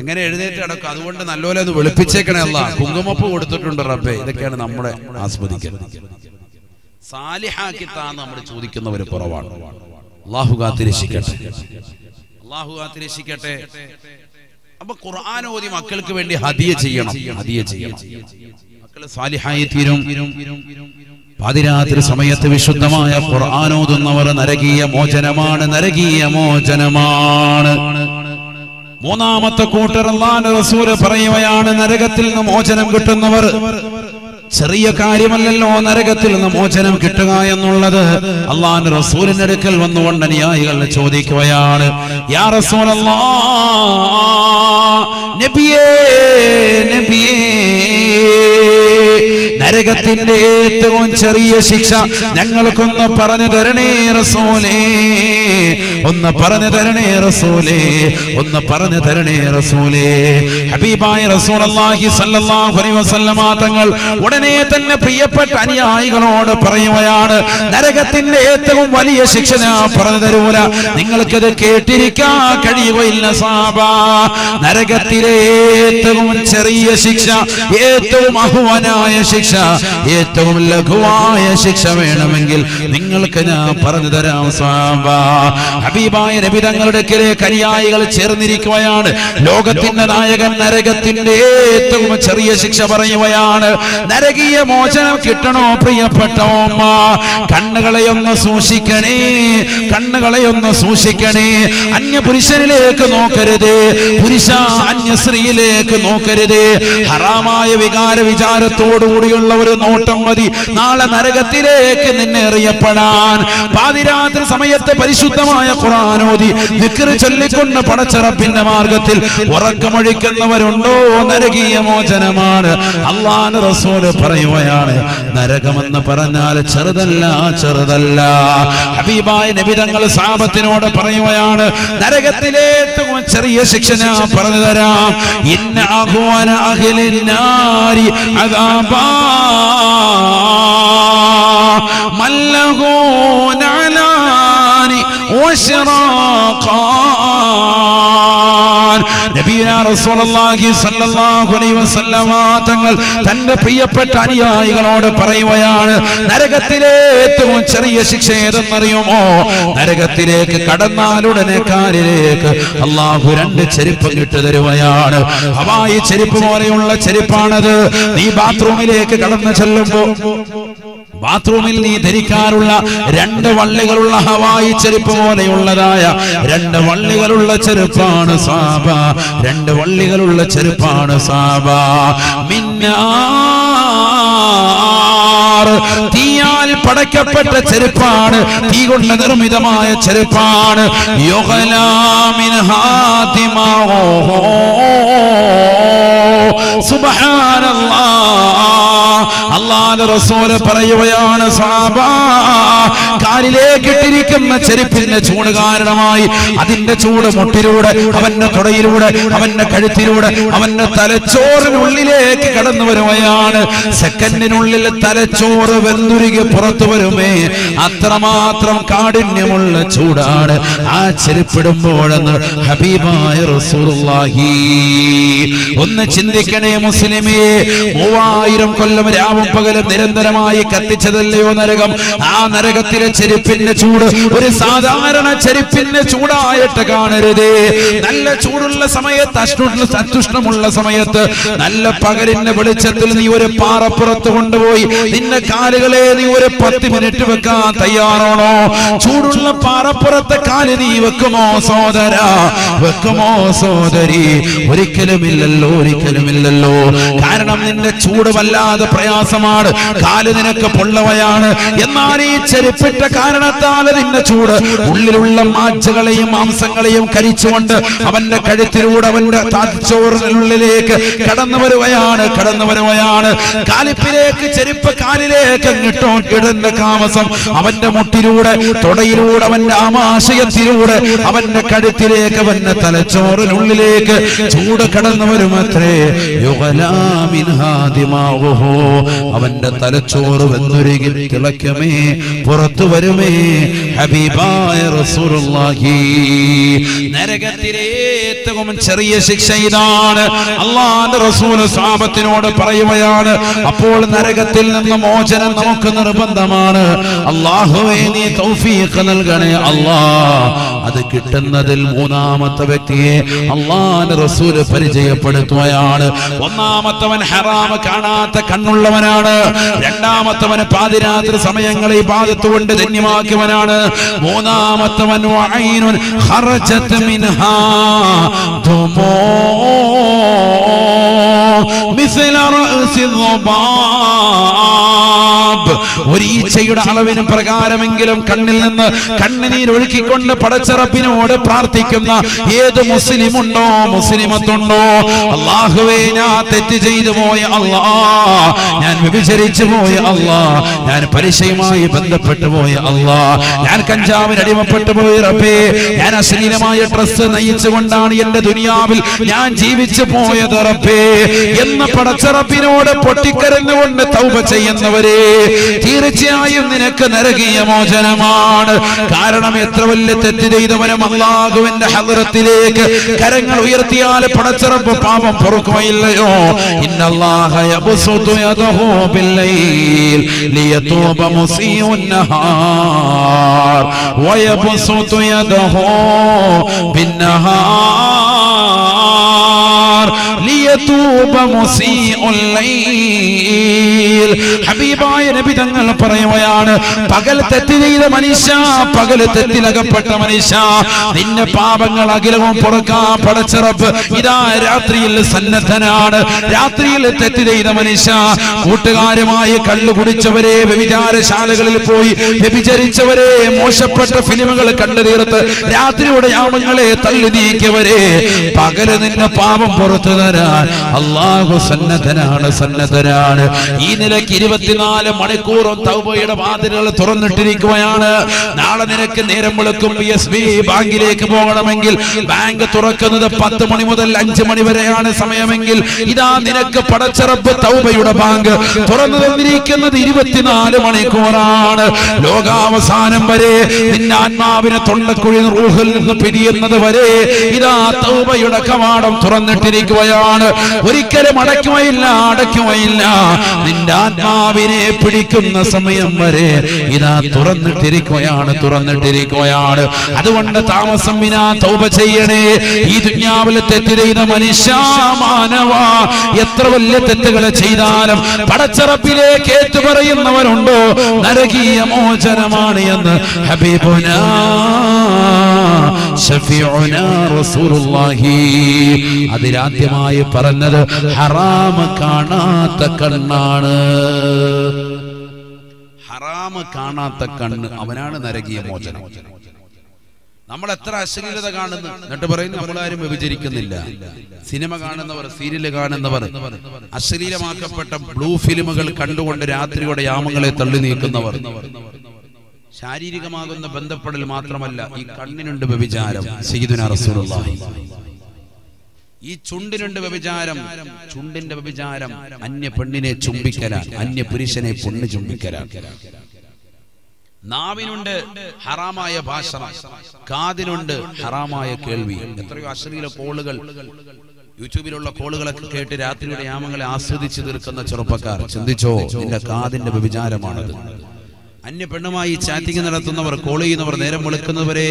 എങ്ങനെ എഴുന്നേറ്റ് കിടക്കും അതുകൊണ്ട് നല്ലപോലെ അത് വെളുപ്പിച്ചേക്കണേ അല്ല കുങ്കുമപ്പ് കൊടുത്തിട്ടുണ്ട് റബ്ബേ. ഇതൊക്കെയാണ് നമ്മളെ ആസ്വദിക്കുന്നത് സാലിഹാക്കി താന്ന് നമ്മൾ ചോദിക്കുന്നവര് കുറവാണ്. അള്ളാഹു കാത്തിരക്ഷിക്കട്ടെ. അള്ളാഹു കാത്തിരക്ഷിക്കട്ടെ. അപ്പൊ ഖുർആൻ ഓതി മക്കൾക്ക് വേണ്ടി ഹദിയ ചെയ്യണം. ഹദിയ ചെയ്യണം. മക്കൾ സാലിഹായി തീരും. പാതിരാത്രി സമയത്ത് വിശുദ്ധമായ ഖുർആൻ ഓതുന്നവർ നരകീയ മോചനമാണ്. നരകീയ മോചനമാണ്. മൂന്നാമത്തെ കൂട്ടർ അള്ളാന്റെ റസൂൽ പറയുകയാണ് നരകത്തിൽ നിന്ന് മോചനം കിട്ടുന്നവർ ചെറിയ കാര്യമല്ലല്ലോ നരകത്തിൽ നിന്ന് മോചനം കിട്ടുക എന്നുള്ളത്. അള്ളാന്റെ റസൂലിന്റെ അടുക്കൽ വന്നുകൊണ്ട് അനുയായികൾ ചോദിക്കുകയാണ്. യാ നബിയേ നബിയേ നരകത്തിന്റെ ഏറ്റവും ചെറിയ ശിക്ഷ ഞങ്ങൾക്കൊന്ന് പറഞ്ഞു തരണേ റസൂലേ. ഒന്ന് പറഞ്ഞു തരണേ റസൂലേ. ഒന്ന് പറഞ്ഞു തരണേ റസൂലേ. ഹബീബായ അലൈഹി വസല്ലമ തങ്ങൾ ഉടനെ തന്നെ പ്രിയപ്പെട്ട അനുയായികളോട് പറയുകയാണ് നരകത്തിന്റെ ഏറ്റവും വലിയ ശിക്ഷ ഞാൻ പറഞ്ഞു തരൂല. നിങ്ങൾക്കത് കേട്ടിരിക്കാൻ കഴിയുകയില്ല സാബ. നരകത്തിലെ ഏറ്റവും ചെറിയ ശിക്ഷ ഏറ്റവും അഹുവനായ ശിക്ഷ ഏറ്റവും ലഘുവായ ശിക്ഷ വേണമെങ്കിൽ നിങ്ങൾക്ക് ഞാൻ പറഞ്ഞു തരാം ഹബീബായ നബി തങ്ങളുടെ അനുയായികൾ ചേർന്നിരിക്കുകയാണ്. ലോകത്തിന്റെ നായകൻ നരകത്തിന്റെ ഏറ്റവും ചെറിയ ശിക്ഷ പറയുകയാണ്. നരകീയ മോചനം കിട്ടണോ പ്രിയപ്പെട്ട ഓമ്മ കണ്ണുകളെ ഒന്ന് സൂക്ഷിക്കണേ കണ്ണുകളെ ഒന്ന് സൂക്ഷിക്കണേ. അന്യ പുരുഷനിലേക്ക് നോക്കരുത് പുരുഷ അന്യ സ്ത്രീയിലേക്ക് നോക്കരുത്. ഹറാമായ വികാര വിചാരത്തോടുകൂടിയുള്ള ഒരു നോട്ടം മതി. നാളെ നരകത്തിലേക്ക് നിന്നെ എറിയപ്പെടാൻ. പാതിരാത്രി സമയത്ത് പരിശുദ്ധമായ ഖുറാനോതി നിക്കറി ചൊല്ലിക്കൊണ്ട് പടച്ചറപ്പിന്റെ മാർഗത്തിൽ ഉറക്കമൊഴിക്കുന്നവരുണ്ടോ? നരകീയ മോചനമാണ്. അള്ളാന് റസൂൽ പറയുകയാണ് നരകമെന്ന് പറഞ്ഞാൽ ചെറുതല്ല ചെറുതല്ല. ഹബീബായ നബിതങ്ങൾ സാപത്തിനോട് പറയുകയാണ് നരകത്തിലേറ്റവും ചെറിയ ശിക്ഷ ഞാൻ പറഞ്ഞു തരാം. ഇന്ന അഹ്വന അഹ്ലിന്നാരി അദാബാ. من له نعلان وشراقا തങ്ങൾ തന്റെ പ്രിയപ്പെട്ട അനുയായികളോട് പറയുകയാണ് നരകത്തിലെ ഏറ്റവും ചെറിയ ശിക്ഷ ഏതെന്നറിയുമോ? നരകത്തിലേക്ക് കടന്നാലുടനെ കാലിലേക്ക് അള്ളാഹു രണ്ട് ചെരുപ്പ് കിട്ടു തരുകയാണ്. ഹവായി ചെരുപ്പ് പോലെയുള്ള ചെരുപ്പാണത്. നീ ബാത്റൂമിലേക്ക് കടന്നു ചെല്ലുമ്പോ ബാത്റൂമിൽ നീ ധരിക്കാറുള്ള രണ്ട് വള്ളികളുള്ള ഹവായി ചെരുപ്പ് പോലെയുള്ളതായ രണ്ട് വള്ളികളുള്ള ചെരുപ്പാണ് സാബ. രണ്ട് വള്ളികളുള്ള ചെരുപ്പാണ് സാബ. മിന്നാർ തീയാൽ പടയ്ക്കപ്പെട്ട ചെരുപ്പാണ് തീ കൊണ്ട് നിർമ്മിതമായ ചെരുപ്പാണ്. യുഗലാമിൻ ഹാതിമാവോ അള്ളാഹ് റസൂൽ പറയുകയാണ് കാലിലേക്ക് ഇട്ടിരിക്കുന്ന ചെരുപ്പിന്റെ ചൂട് കാരണമായി അതിന്റെ ചൂട് മുട്ടിലൂടെ അവന്റെ തുടയിലൂടെ അവന്റെ കഴുത്തിലൂടെ അവന്റെ തലച്ചോറിനുള്ളിലേക്ക് കടന്നു വരുകയാണ്. സെക്കൻഡിനുള്ളിൽ തലച്ചോറ് വെന്തുരുകി പുറത്തു വരുമേ. അത്രമാത്രം കാഠിന്യമുള്ള ചൂടാണ്. ആ ചെരുപ്പിടുമ്പോഴെന്ന് ഹബീബായ റസൂലുള്ളാഹി. ഒന്ന് ചിന്തിക്കണേ മുസ്ലിമേ. മൂവായിരം കൊല്ലം രാവും പകലും നിരന്തരമായി കത്തിച്ചതല്ലയോ നരകം? ആ നരകത്തിലെ ചെരുപ്പിന്റെ ചൂട് ഒരു സാധാരണ ചെരുപ്പിന്റെ ചൂടായിട്ട് കാണരുതേ. നല്ല ചൂടുള്ള സമയത്ത് അഷ്ടുള്ള അത്യുഷ്ണമുള്ള സമയത്ത് നല്ല പകലിന്റെ വെളിച്ചത്തിൽ നീ ഒരു പാറപ്പുറത്ത് കൊണ്ടുപോയി നിന്റെ കാലുകളെ നീ ഒരു പത്ത് മിനിറ്റ് വെക്കാൻ തയ്യാറാണോ? ചൂടുള്ള പാറപ്പുറത്തെ കാൽ നീ വെക്കുമോ സോദര വെക്കുമോ സോദരി ഒരിക്കലുമില്ലല്ലോ ഒരിക്കലുമില്ലല്ലോ കാരണം നിന്റെ ചൂട് വല്ലാതെ പ്രയാസമാണ്. കാൽ നിനക്ക് പൊള്ളവയാണ്. എന്നാൽ ഈ ചെരുപ്പിട്ട കാരണത്താൽ നിന്റെ ചൂട്. ഉള്ളിലുള്ള മാച്ചകളെയും മാംസങ്ങളെയും കരിച്ചുകൊണ്ട് അവന്റെ കഴുത്തിലൂടെ അവന്റെ ചോറിനുള്ളിലേക്ക് കടന്നു വരുവയാണ് കടന്നു വരുവയാണ്. കാലിപ്പിലേക്ക് ചെരുപ്പ് കാലിലേക്ക് ഇട്ടോ കിടന്ന താമസം അവന്റെ മുട്ടിലൂടെ തുടയിലൂടെ അവന്റെ ആമാശയത്തിലൂടെ അവന്റെ കഴുത്തിലേക്ക് അവന്റെ തലച്ചോറിനുള്ളിലേക്ക് ചൂട് കടന്നു വരുമത്രേ. അവന്റെ തലച്ചോറ് വെന്തുരുകി തിളക്കമേ പുറത്തു വരുമേ ഹബീബായ റസൂലുള്ളാഹി. നരകത്തിലെ ഏറ്റവും ചെറിയ ശിക്ഷ ഇതാണ് അള്ളാന്റെ റസൂൽ സാപത്തിനോട് പറയുകയാണ് അപ്പോൾ നരകത്തിൽ നിന്ന് മോചനം നമുക്ക് നിർബന്ധമാണ്. അള്ളാഹുവേ നീ നൽകണേ അല്ലാ. അത് കിട്ടുന്നതിൽ മൂന്നാമത്തെ വ്യക്തിയെ അള്ളാന്റെ റസൂൽ പരിചയപ്പെടുത്തുകയാണ്. ഒന്നാമത്തവൻ ഹറാമ് കാണാത്ത കണ്ണുള്ളവനാണ്. രണ്ടാമത്തവന് പാതിരാത്രി സമയങ്ങളെ പാദത്തുകൊണ്ട് കൊണ്ട് ധന്യമാക്കിയവനാണ്. മൂന്നാമത്തവൻ മിൻഹാ. دموع. مثل رأس الضباب ഹിജാബ് ഒരീച്ചയുടെ അളവിന് പ്രകാരമെങ്കിലും കണ്ണിൽ നിന്ന് കണ്ണിനീർ ഒഴുക്കിക്കൊണ്ട് പടച്ചറപ്പിനോട് പ്രാർത്ഥിക്കുന്ന ഏത് മുസ്ലിമുണ്ടോ മുസ്ലിമത്തുണ്ടോ? അള്ളാഹുവേ ഞാൻ തെറ്റ് ചെയ്തു പോയ അള്ളാ. ഞാൻ വിഭിചരിച്ചു പോയ അള്ളാ. ഞാൻ പരിചയമായി ബന്ധപ്പെട്ടു പോയ അള്ളാ. ഞാൻ കഞ്ചാവിന് അടിമപ്പെട്ടു പോയ റബ്ബേ. ഞാൻ അശ്ലീലമായ ഡ്രസ്സ് നയിച്ചുകൊണ്ടാണ് എന്റെ ദുനിയാവിൽ ഞാൻ ജീവിച്ചു പോയത് റബ്ബേ. എന്ന് പടച്ചറപ്പിനോട് പൊട്ടിക്കരഞ്ഞുകൊണ്ട് തൗപ ചെയ്യുന്നവരേ. തീർച്ചയായും നിനക്ക് നരകീയ മോചനമാണ്. കാരണം എത്ര വലിയ തെറ്റ് ചെയ്തവനും അള്ളാഹുവിന്റെ ഹലറത്തിലേക്ക് കരങ്ങൾ ഉയർത്തിയാൽ പടച്ചിറപ്പ് പാപം പൊറുക്കുകയില്ലയോ യബ്സുതു യദഹു ഹബീബായ നബി തങ്ങൾ പറയുകയാണ് പകൽ തെറ്റ് ചെയ്ത മനുഷ്യ പകൽ തെറ്റിലകപ്പെട്ട മനുഷ്യ. നിന്റെ പാപങ്ങൾ അഖിലവും പുറക്കാൻ പടച്ചിറപ്പ് ഇതാ രാത്രിയിൽ സന്നദ്ധനാണ്. രാത്രിയിൽ തെറ്റ് ചെയ്ത മനുഷ്യ കൂട്ടുകാരുമായി കള്ളു കുടിച്ചവരെ വ്യഭിചാരശാലകളിൽ പോയി വ്യഭിചരിച്ചവരെ മോശപ്പെട്ട ഫിലിമുകൾ കണ്ടു തീർത്ത് രാത്രിയുടെ യാമങ്ങളെ തള്ളി നീക്കിയവരെ. പകൽ നിന്റെ പാപം പുറത്തു തരാൻ അള്ളാഹു സന്നദ്ധനാണ് സന്നദ്ധനാണ്. ഈ നിലയ്ക്ക് ഇരുപത്തിനാല് മണിക്കൂറും തൗബയുടെ വാതിലുകൾ തുറന്നിട്ടിരിക്കുകയാണ്. നാളെ നിനക്ക് നേരം വിളിക്കും. പി എസ് ബി ബാങ്കിലേക്ക് പോകണമെങ്കിൽ ബാങ്ക് തുറക്കുന്നത് പത്ത് മണി മുതൽ അഞ്ച് മണി വരെയാണ് സമയമെങ്കിൽ ഇതാ നിനക്ക് പടച്ചിറപ്പ് തൗബയുടെ ബാങ്ക് തുറന്നു തന്നിരിക്കുന്നത് ഇരുപത്തിനാല് മണിക്കൂറാണ്. ലോകാവസാനം വരെ നിന്റെ ആത്മാവിനെ തൊണ്ടക്കുഴി റൂഹിൽ നിന്ന് പിരിയുന്നത് വരെ ഇതാ തൗബയുടെ കവാടം തുറന്നിട്ടിരിക്കുകയാണ്. ഒരിക്കലും അടയ്ക്കുകയില്ല അടയ്ക്കുകയില്ല നിന്റെ ആത്മാവിനെ പിടിക്കുന്ന സമയം വരെ ഇതാ തുറന്നിട്ടിരിക്കുകയാണ് തുറന്നിട്ടിരിക്കുകയാണ്. അതുകൊണ്ട് താമസം വിനാ തൗപ ചെയ്യണേ. ഈ ദുഞ്ഞാവിലെ തെറ്റ് മനുഷ്യ മാനവ. എത്ര വലിയ തെറ്റുകൾ ചെയ്താലും പടച്ചറപ്പിലേക്ക് ഏറ്റു പറയുന്നവരുണ്ടോ നരകീയ മോചനമാണ് എന്ന് ഹബീബുന അതിലാദ്യമായി പറഞ്ഞത് ഹറാമ കാണാത്ത കണ്ണാണ്. ഹറാമ കാണാത്ത കണ്ണ് അവനാണ് നരകീയ മോചനം. നമ്മൾ എത്ര അശ്ലീലത കാണുന്നു? എന്നിട്ട് പറയുന്നു നമ്മളാരും വ്യഭിചരിക്കുന്നില്ല. സിനിമ കാണുന്നവർ സീരിയൽ കാണുന്നവർ അശ്ലീലമാക്കപ്പെട്ട ബ്ലൂ ഫിലിമുകൾ കണ്ടുകൊണ്ട് രാത്രിയുടെ യാമങ്ങളെ തള്ളി നീക്കുന്നവർ. ശാരീരികമാകുന്ന ബന്ധപ്പെടൽ മാത്രമല്ല ഈ കണ്ണിനുണ്ട് വ്യഭിചാരം സയ്യിദുനാ റസൂലുള്ളാഹി. ഈ ചുണ്ടിനുണ്ട് വ്യഭിചാരം. ചുണ്ടിന്റെ വ്യഭിചാരം അന്യ പെണ്ണിനെ ചുംബിക്കലാൻ അന്യ പുരുഷനെ പൊണ്ണ് ചുംബിക്കലാൻ നാവിനുണ്ട് ഹറാമായ ഭാഷ കാതിനുണ്ട് ഹറാമായ കേൾവി. എത്രയോ അശ്ലീല കോളുകൾ യൂട്യൂബിലുള്ള കോളുകളൊക്കെ കേട്ട് രാത്രിയുടെ യാമങ്ങളെ ആസ്വദിച്ചു തീർക്കുന്ന ചെറുപ്പക്കാർ. ചിന്തിച്ചോ നിന്റെ കാതിന്റെ വ്യഭിചാരമാണത്. അന്യ പെണ്ണുമായി ചാറ്റിംഗ് നടത്തുന്നവർ കോൾ ചെയ്യുന്നവർ നേരം വെളുക്കുന്നവരെ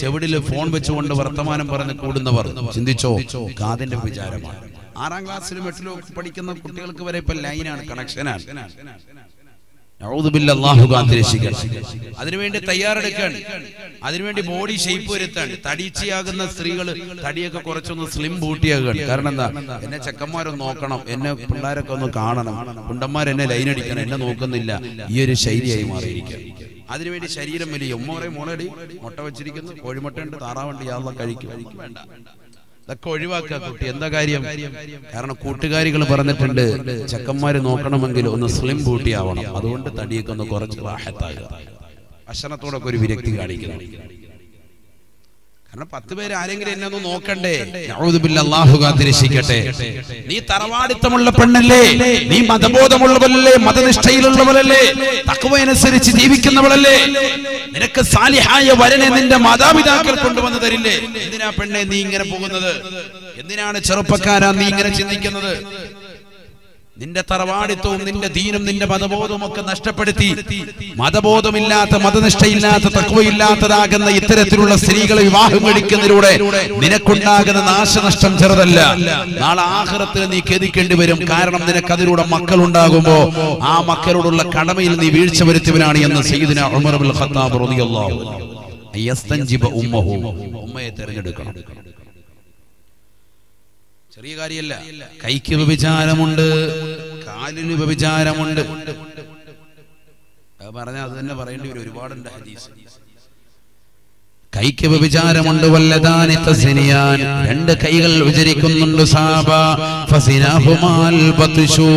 ചെവിടിൽ ഫോൺ വെച്ചുകൊണ്ട് വർത്തമാനം പറഞ്ഞ് കൂടുന്നവർ. ചിന്തിച്ചോ? കാതിന്റെ വിചാരമാണ്. ആറാം ക്ലാസ്സിലും എട്ടിലും പഠിക്കുന്ന കുട്ടികൾക്ക് വരെ ഇപ്പൊ ലൈനാണ് കണക്ഷനാണ് അതിനുവേണ്ടി തയ്യാറെടുക്കാൻ. അതിനുവേണ്ടി ബോഡി ഷേപ്പ് വരുത്താൻ. തടിച്ചയാകുന്ന സ്ത്രീകൾ തടിയൊക്കെ കുറച്ചൊന്ന് സ്ലിം ബൂട്ടിയാകുകയാണ് കാരണം എന്താ? എന്നെ ചെക്കന്മാരൊന്ന് നോക്കണം. എന്നെ പിള്ളേരൊക്കെ ഒന്ന് കാണണം. കുണ്ടന്മാർ എന്നെ ലൈൻ അടിക്കണം. എന്നെ നോക്കുന്നില്ല. ഈ ഒരു ശൈലിയായി മാറിയിരിക്കുക. അതിനുവേണ്ടി ശരീരം വലിയ. ഉമ്മ പറയും മോളടി മുട്ട വെച്ചിരിക്കുന്നു. കോഴിമുട്ടയുണ്ട് താറാവുണ്ട് യാതൊക്കെ കഴിക്കും. വേണ്ട. ഇതൊക്കെ ഒഴിവാക്കുക കുട്ടി. എന്താ കാര്യം? കാരണം കൂട്ടുകാരികൾ പറഞ്ഞിട്ടുണ്ട് ചെക്കന്മാര് നോക്കണമെങ്കിൽ ഒന്ന് സ്ലിം ബൂട്ടി ആവണം. അതുകൊണ്ട് തടിയൊക്കെ ഒന്ന് കുറച്ച് റാഹത്താകുക. ഭക്ഷണത്തോടൊക്കെ ഒരു വിരക്തി കാണിക്കണം കാരണം പത്ത് പേര് ആരെങ്കിലും എന്നെ ഒന്ന് നോക്കണ്ടേ? കാത്തിരക്ഷിക്കട്ടെ. നീ തറവാടിത്തമുള്ള പെണ്ണല്ലേ? നീ മതബോധമുള്ളവളല്ലേ മതനിഷ്ഠയിലുള്ളവളല്ലേ തക്കവനുസരിച്ച് ജീവിക്കുന്നവളല്ലേ? നിനക്ക് സാലിഹായ വരനെ നിന്റെ മാതാപിതാക്കൾ കൊണ്ടുവന്ന് തരില്ലേ എന്തിനാ പെണ്ണെ നീ ഇങ്ങനെ പോകുന്നത്? എന്തിനാണ് ചെറുപ്പക്കാരാ നീ ഇങ്ങനെ ചിന്തിക്കുന്നത്? നിന്റെ തറവാടിത്വവും നിന്റെ ദീനും നിന്റെ മതബോധവും ഒക്കെ നഷ്ടപ്പെടുത്തി. മതബോധമില്ലാത്ത മതനിഷ്ഠയില്ലാത്ത തക്കവയില്ലാത്തതാകുന്ന ഇത്തരത്തിലുള്ള സ്ത്രീകളെ വിവാഹം കഴിക്കുന്നതിലൂടെ നിനക്കുണ്ടാകുന്ന നാശനഷ്ടം ചെറുതല്ല. നാളെ ആഹ്റത്തിൽ നീ ഖേദിക്കേണ്ടി വരും. കാരണം നിനക്ക് അതിലൂടെ മക്കൾ ഉണ്ടാകുമ്പോ ആ മക്കളോടുള്ള കടമയിൽ നീ വീഴ്ച വരുത്തിയവനാണ് എന്ന് സയ്യിദിന ഉമർ ഖത്താബ് റളിയല്ലാഹു ഉമ്മഹു. ഉമ്മയെ തിരഞ്ഞെടുക്കണം. ചെറിയ കാര്യമല്ല. കൈക്ക് വ്യഭിചാരമുണ്ട് കാലിന് വ്യഭിചാരമുണ്ട്. പറഞ്ഞാൽ അത് തന്നെ പറയേണ്ടി വരും. ഒരുപാടുണ്ട് ഹദീസ്. കൈക്ക് വ്യഭിചാരമുണ്ട് വല്ലതാനി തസ്നിയാൻ. രണ്ട് കൈകൾ വിചരിക്കുന്നുണ്ട് സാബ. ഫസിനാഹുമാൽ ബത്ഷു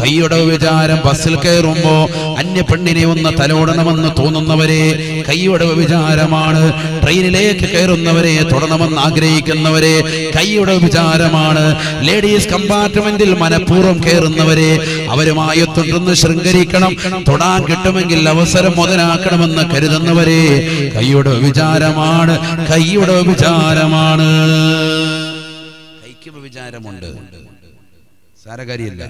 കൈയുടെ വിചാരം ബസ്സിൽ കയറുമ്പോ അന്യ പെണ്ണിനെ ഒന്ന് തലോടണമെന്ന് തോന്നുന്നവരെ കൈയുടെ വിചാരമാണ് ട്രെയിനിലേക്ക് കയറുന്നവരെ തൊടണമെന്ന് ആഗ്രഹിക്കുന്നവരെ കൈയുടെ വിചാരമാണ് ലേഡീസ് കമ്പാർട്ട്മെന്റിൽ മനഃപൂർവം കയറുന്നവരെ അവരുമായി തുടർന്ന് ശൃംഗരിക്കണം. തൊടാൻ കിട്ടുമെങ്കിൽ അവസരം മുതലാക്കണമെന്ന് കരുതുന്നവരെ കൈയുടെ വിചാരമാണ്. കൈയുടെ വിചാരമാണ്. കൈക്ക് സാരകാരിയല്ല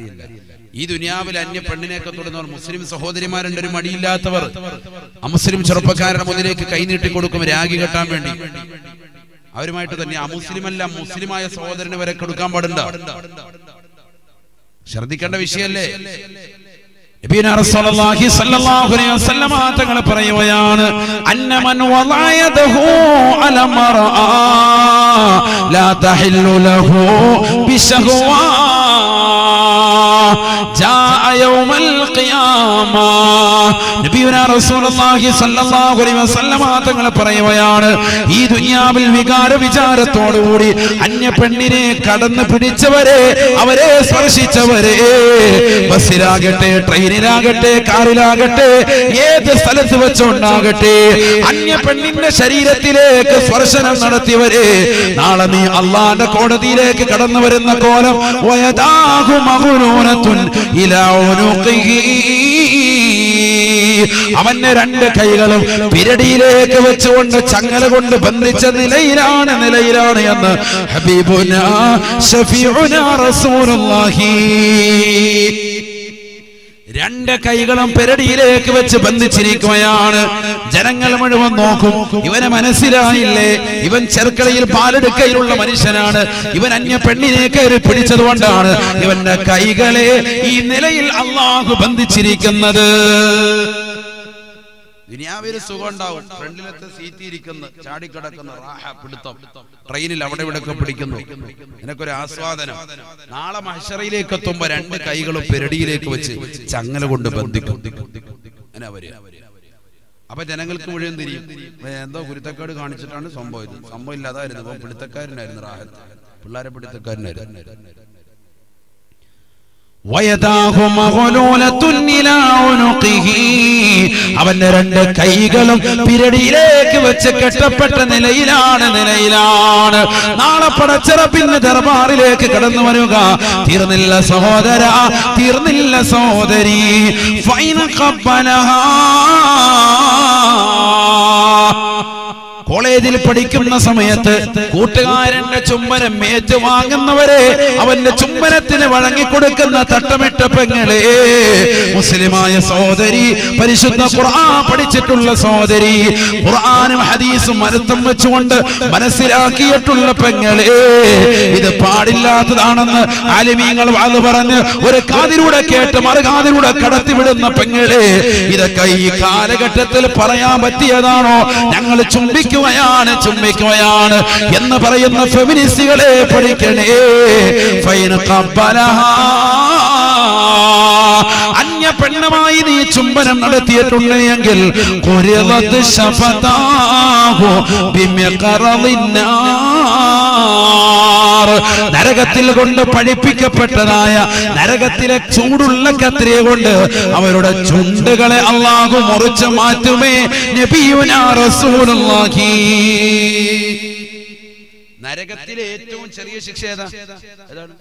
ഈ ദുനിയാവിൽ അന്യ പെണ്ണിനെയൊക്കെ തുടർന്നവർ മുസ്ലിം സഹോദരിമാരുണ്ട് ഒരു മടിയില്ലാത്തവർ. അമുസ്ലിം ചെറുപ്പക്കാരുടെ മുന്നിലേക്ക് കൈനീട്ടി കൊടുക്കും രാഗി കെട്ടാൻ വേണ്ടി. അവരുമായിട്ട് തന്നെ അമുസ്ലിമല്ല മുസ്ലിമായ സഹോദരന് വരെ കൊടുക്കാൻ പാടുണ്ട? ശ്രദ്ധിക്കേണ്ട വിഷയല്ലേ തങ്ങൾ പറയുകയാണ് അന്നമൻ വളയദഹു തങ്ങൾ പറയുകയാണ് ഈ ദുനിയാവിൽ വികാര വിചാരത്തോടുകൂടി അന്യ പെണ്ണിനെ കടന്നു പിടിച്ചവരെ അവരെ സ്പർശിച്ചവരെ ബസ്സിലാകട്ടെ ട്രെയിനിലാകട്ടെ കാറിലാകട്ടെ ഏത് സ്ഥലത്ത് വെച്ചുണ്ടാകട്ടെ അന്യ പെണ്ണിന്റെ ശരീരത്തിലേക്ക് സ്പർശനം നടത്തിയവരെ നാളെ നീ അള്ളാന്റെ കോടതിയിലേക്ക് കടന്നു വരുന്ന കോലം ഇലാ. അവന്റെ രണ്ട് കൈകളും പിരടിയിലേക്ക് വെച്ചുകൊണ്ട് ചങ്ങല കൊണ്ട് ബന്ധിച്ച നിലയിലാണ് നിലയിലാണ് എന്ന് ഹബീബുന ഷഫീഉന റസൂലുള്ളാഹി. രണ്ട് കൈകളും പെരടിയിലേക്ക് വെച്ച് ബന്ധിച്ചിരിക്കുകയാണ്. ജനങ്ങൾ മുഴുവൻ നോക്കും. ഇവനെ മനസ്സിലായില്ലേ? ഇവൻ ചെറുക്കളയിൽ പാലെടുക്കയിലുള്ള മനുഷ്യനാണ്. ഇവൻ അന്യ പെണ്ണിനെ കയറി പിടിച്ചത് കൊണ്ടാണ് ഇവന്റെ കൈകളെ ഈ നിലയിൽ അള്ളാഹു ബന്ധിച്ചിരിക്കുന്നത്. ദുനിയാവിൽ സുഖം ഉണ്ടാവും ഫ്രണ്ടിലത്തെ സീറ്റ് ഇരിക്കുന്ന. ചാടിക്കിടക്കുന്ന റാഹ പിടുത്തം. ട്രെയിനിൽ അവിടെ ഇവിടെയൊക്കെ പിടിക്കുന്നു. നിനക്കൊരു ആസ്വാദനം. നാളെ മഹശറയിലേക്ക് എത്തുമ്പോ രണ്ട് കൈകളും പെരടിയിലേക്ക് വെച്ച് ചങ്ങല കൊണ്ട് ബന്ധിക്കും. അപ്പൊ ജനങ്ങൾക്ക് മുഴുവൻ തിരിയും. എന്തോ കുരുത്തക്കേട് കാണിച്ചിട്ടാണ് സംഭവം ഇത്. സംഭവം ഇല്ലാതായിരുന്നു. പിടുത്തക്കാരനായിരുന്നു റാഹത്ത്. പിള്ളേരെ പിടുത്തക്കാരനായിരുന്നു. അവന്റെ രണ്ട് കൈകളും പിരടിയിലേക്ക് വെച്ച് കെട്ടപ്പെട്ട നിലയിലാണ് നിലയിലാണ്. നാളെ പടച്ചിറപ്പിന്റെ ദർബാറിലേക്ക് കടന്നു വരിക. തീർന്നില്ല സഹോദര തീർന്നില്ല സഹോദരി. ഫൈന കോളേജിൽ പഠിക്കുന്ന സമയത്ത് കൂട്ടുകാരന്റെ ചുംബനം ഏറ്റുവാങ്ങുന്നവരെ അവന്റെ ചുംബനത്തിന് വഴങ്ങിക്കൊടുക്കുന്ന തട്ടമിട്ട പെങ്ങളെ മുസ്ലിമായ സഹോദരി പരിശുദ്ധ ഖുർആൻ പഠിച്ചിട്ടുള്ള സഹോദരി ഖുർആനും ഹദീസും മരുത്തം വെച്ചുകൊണ്ട് മനസ്സിലാക്കിയിട്ടുള്ള പെങ്ങളെ. ഇത് പാടില്ലാത്തതാണെന്ന് ആലിമീങ്ങൾ അത് പറഞ്ഞ് ഒരു കാതിലൂടെ കേട്ട് മറുകാതിലൂടെ കടത്തിവിടുന്ന പെങ്ങളെ. ഇതൊക്കെ ഈ കാലഘട്ടത്തിൽ പറയാൻ പറ്റിയതാണോ? ഞങ്ങൾ ചുംബിക്കുകയാണ് ചുംബിക്കുകയാണ് എന്ന് പറയുന്ന ഫെമിനിസ്റ്റുകളെ പഠിക്കണേ ഫൈന ഖബ്ബലഹാ. അന്യ പെണ്ണുമായി നീ ചുംബനം നടത്തിയിട്ടുണ്ട് എങ്കിൽ കുരിളത്ത് ശഫതാഹു ബിമിഖറളിന്നാർ. നരകത്തിൽ കൊണ്ട് പഠിപ്പിക്കപ്പെട്ടതായ നരകത്തിലെ ചൂടുള്ള കത്രിയെ കൊണ്ട് അവരുടെ ചുണ്ടുകളെ അള്ളാഹു മുറിച്ച് മാറ്റുമേ നബിയുനാ റസൂലുള്ളാഹി നരകത്തിലെ ഏറ്റവും ചെറിയ ശിക്ഷ ഏതാ ഏതാണ്?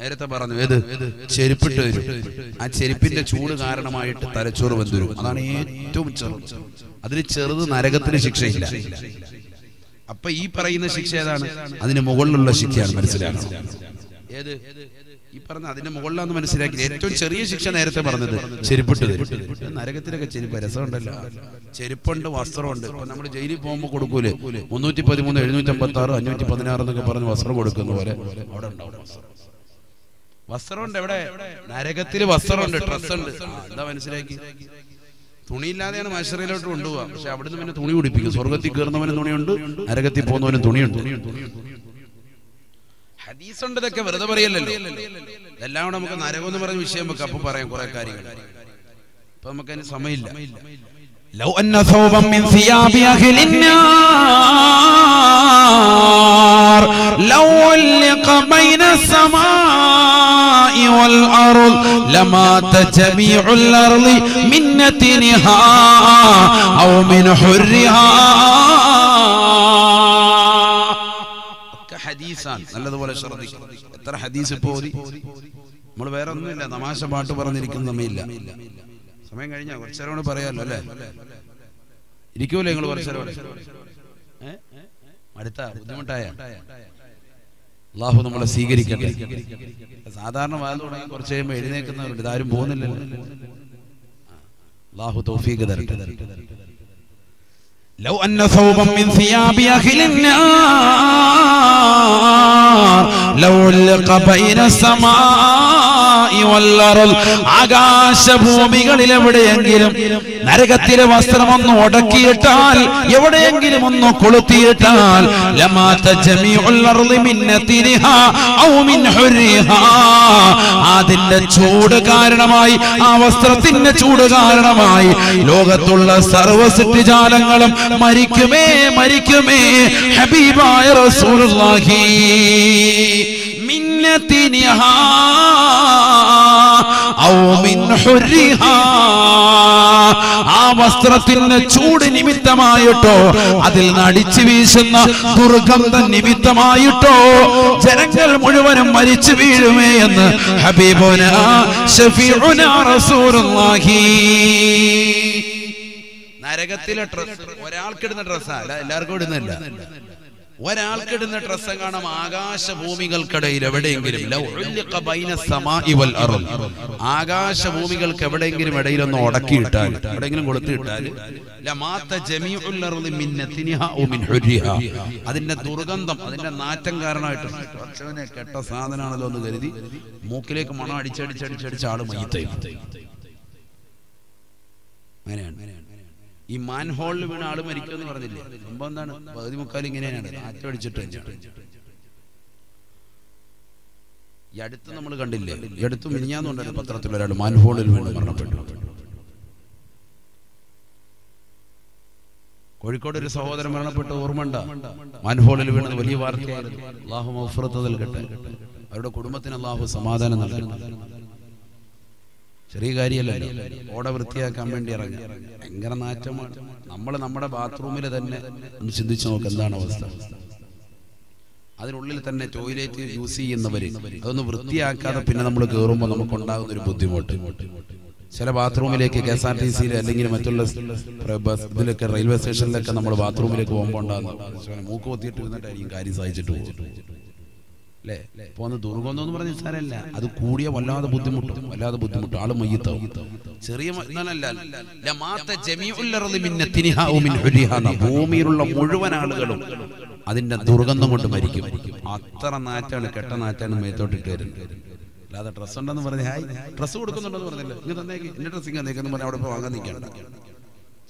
നേരത്തെ പറഞ്ഞു ഏത്? ചെരുപ്പിട്ട് വരും. ആ ചെരുപ്പിന്റെ ചൂട് കാരണമായിട്ട് തലച്ചോറ് വന്നു അതാണ് ഏറ്റവും ചെറുത്. അതിന് ചെറുത് നരകത്തിന് ശിക്ഷയില്ല. അപ്പൊ ഈ പറയുന്ന ശിക്ഷ ഏതാണ്? അതിന് മുകളിലുള്ള ശിക്ഷയാണ് മനസ്സിലാക്കണം ഏത്? ഈ പറഞ്ഞ അതിന്റെ മുകളിലാന്ന് മനസ്സിലാക്കി. ഏറ്റവും ചെറിയ ശിക്ഷ നേരത്തെ പറഞ്ഞത് ചെരുപ്പിട്ട് നരകത്തിലൊക്കെ ചെരുപ്പ് രസമുണ്ടല്ലോ. ചെരുപ്പുണ്ട് വസ്ത്രമുണ്ട്. നമ്മൾ ജയിലിൽ പോകുമ്പോൾ കൊടുക്കൂലേ? മുന്നൂറ്റി പതിമൂന്ന് എഴുന്നൂറ്റി അമ്പത്തി ആറ് അഞ്ഞൂറ്റി പതിനാറ് എന്നൊക്കെ പറഞ്ഞ് വസ്ത്രം കൊടുക്കുന്ന പോലെ അവിടെ ഉണ്ടാവും വസ്ത്രമുണ്ട് എവിടെ നരകത്തിൽ വസ്ത്രമുണ്ട് ഡ്രസ് ഉണ്ട് ആ, എന്താ മനസ്സിലാക്കി തുണിയില്ലാതെയാണ് മത്സരയിലോട്ട് കൊണ്ടുപോവുക പക്ഷെ അവിടുന്ന് പിന്നെ തുണി കുടിപ്പിക്കും സ്വർഗത്തിൽ കയറുന്നവനും തുണിയുണ്ട് നരകത്തിൽ പോകുന്നവനും തുണിയുണ്ട് ഹദീസ് ഉണ്ട് ഇതൊക്കെ വെറുതെ പറയല്ലല്ലോ ഇതെല്ലാം കൂടെ നമുക്ക് നരകം എന്ന് പറഞ്ഞ വിഷയം വെക്കാം അപ്പൊ പറയാം കുറെ കാര്യങ്ങൾ ഇപ്പൊ നമുക്ക് അതിന് സമയമില്ല لو أن ثوبا من ثياب أهل النار لو علق بين السماء والأرض لمات جميع الأرض من نتنها أو من حرها ഒക്കെ ഹദീസാണ് നല്ലതുപോലെ ശ്രദ്ധിക്കും എത്ര ഹദീസ് ഇപ്പൊ ഓതി നമ്മൾ വേറെ ഒന്നുമില്ല തമാശ പാട്ട് പറഞ്ഞിരിക്കുന്ന സമയമില്ല സമയം കഴിഞ്ഞാ കുറച്ചു നേരം കൂടെ പറയാമല്ലോ അല്ലേ ഇരിക്കൂലേ നിങ്ങൾ കുറച്ചു നേരം കൂടെ? ഏ? അടുത്ത ബുദ്ധിമുട്ടായ അള്ളാഹു നമ്മളെ സ്വീകരിക്കട്ടെ. സാധാരണ വാൽ തുടങ്ങി കുറച്ച് കഴിയുമ്പോൾ എഴുന്നേക്കുന്നവരുണ്ട് ഇതാരും പോകുന്നില്ലല്ലോ. അള്ളാഹു തൗഫീഖ് തരട്ടെ. لو أن ثوبا من ثياب أهل النار لو علق بين السماء والأرض ആകാശഭൂമികളിൽ എവിടെയെങ്കിലും നരകത്തിലെ വസ്ത്രം ഒന്ന് ഉടക്കിയിട്ടാൽ എവിടെയെങ്കിലും ഒന്ന് കൊളുത്തിയിട്ടാൽ ലമാത്ത ജമീഉൽ അർളി മിൻ നതിരിഹാ ഔ മിൻ ഹുരിഹാ അതിന്റെ ചൂട് കാരണമായി ആ വസ്ത്രത്തിന്റെ ചൂട് കാരണമായി ലോകത്തുള്ള സർവ്വ സൃഷ്ടിജാലങ്ങളും മരിക്കുമേ മരിക്കുമേ. ഹബീബായ റസൂലുള്ളാഹി. മിന്നത്തിനിഹാ ആ വസ്ത്രത്തിന് ചൂട് നിമിത്തമായിട്ടോ അതിൽ നടിച്ചു വീശുന്ന ദുർഗന്ധ നിമിത്തമായിട്ടോ ജനങ്ങൾ മുഴുവനും മരിച്ചു വീഴുമേ എന്ന് ഹബീബുന ഷഫീഉന റസൂലുള്ളാഹി. നരകത്തിലെ ഡ്രസ് ഒരാൾക്കിടുന്ന ഡ്രസ്സാ അല്ല എല്ലാവർക്കും ഇടുന്നില്ല ഒരാൾക്കിടുന്ന ഡ്രസ്സ് കാണാം ആകാശഭൂമികൾക്കിടയിൽ എവിടെയെങ്കിലും. ആകാശഭൂമികൾക്ക് എവിടെയെങ്കിലും ഇടയിലൊന്ന് ഉടക്കിയിട്ടാൽ എവിടെയെങ്കിലും ഔ അതിന്റെ ദുർഗന്ധം അതിന്റെ നാറ്റം കാരണമായിട്ട്. പടച്ചവനെ കെട്ട സാധനമാണല്ലോ എന്ന് കരുതി മൂക്കിലേക്ക് മണം അടിച്ചടിച്ചടിച്ചടിച്ച ആൾ മയ്യത്തായി അങ്ങനെയാണ്. ഈ മാൻ ഹോളിൽ വീണ ആൾ മരിക്കുമെന്ന് പറഞ്ഞില്ലേ? സംഭവം എന്താണ്? പകുതി മുക്കാൽ ഇങ്ങനെയാണ്. ആറ്റടിച്ചിട്ട് ഈ അടുത്ത് നമ്മൾ കണ്ടില്ലേ? ഈ അടുത്ത് മിനിഞ്ഞാന്നുണ്ടായിരുന്നു പത്രത്തിൽ ഒരാൾ മാൻഹോളിൽ വീണ് മരണപ്പെട്ടു. കോഴിക്കോട് ഒരു സഹോദരൻ മരണപ്പെട്ട ഓർമ്മണ്ട മാൻഹോളിൽ വീണത് വലിയ വാർത്തയായിരുന്നു. അള്ളാഹു അവരുടെ കുടുംബത്തിന് അള്ളാഹു സമാധാനം നൽകട്ടെ. ചെറിയ കാര്യമല്ലല്ലോ. ഓട വൃത്തിയാക്കാൻ വേണ്ടി ഇറങ്ങി ഭയങ്കര നാറ്റമാണ്. നമ്മൾ നമ്മുടെ ബാത്റൂമിൽ തന്നെ ഒന്ന് ചിന്തിച്ചു നോക്ക് എന്താണ് അവസ്ഥ. അതിനുള്ളിൽ തന്നെ ടോയ്ലറ്റ് യൂസ് ചെയ്യുന്നവര് അതൊന്ന് വൃത്തിയാക്കാതെ പിന്നെ നമ്മൾ കയറുമ്പോൾ നമുക്ക് ഉണ്ടാകുന്ന ഒരു ബുദ്ധിമുട്ട്. ചില ബാത്റൂമിലേക്ക് കെ എസ് ആർ ടി സിയിൽ അല്ലെങ്കിൽ മറ്റുള്ള ബസ് ഇതിലൊക്കെ റെയിൽവേ സ്റ്റേഷനിലൊക്കെ നമ്മൾ ബാത്റൂമിലേക്ക് പോകുമ്പോൾ ഉണ്ടാകുന്ന മൂക്ക് കൊത്തിയിട്ട് ഇരുന്നിട്ടായിരിക്കും കാര്യം സാധിച്ചിട്ട് പോകും അല്ലേ ഇപ്പൊ ഒന്ന് ദുർഗന്ധം എന്ന് പറഞ്ഞ നിസ്സാരല്ല അത് കൂടിയ വല്ലാതെ ബുദ്ധിമുട്ടും. വല്ലാതെ ബുദ്ധിമുട്ടും. ആൾ മയ്യത്താവും ചെറിയ ഭൂമിയിലുള്ള മുഴുവൻ ആളുകളും അതിന്റെ ദുർഗന്ധം കൊണ്ട് മരിക്കും. അത്ര നാറ്റാണ് കെട്ട നാറ്റാണ് മേത്തോട്ടിട്ട് വരുന്നത് അല്ലാതെ ഡ്രസ് ഉണ്ടെന്ന് പറഞ്ഞ ഹായ് ഡ്രസ് കൊടുക്കുന്നുണ്ടെന്ന് പറഞ്ഞില്ല? ഇങ്ങനെ തന്നേക്ക്. എന്റെ ഡ്രസ്സിങ് തന്നേക്കെന്ന് പറഞ്ഞാൽ അവിടെ വാങ്ങാൻ നിൽക്കണ്ട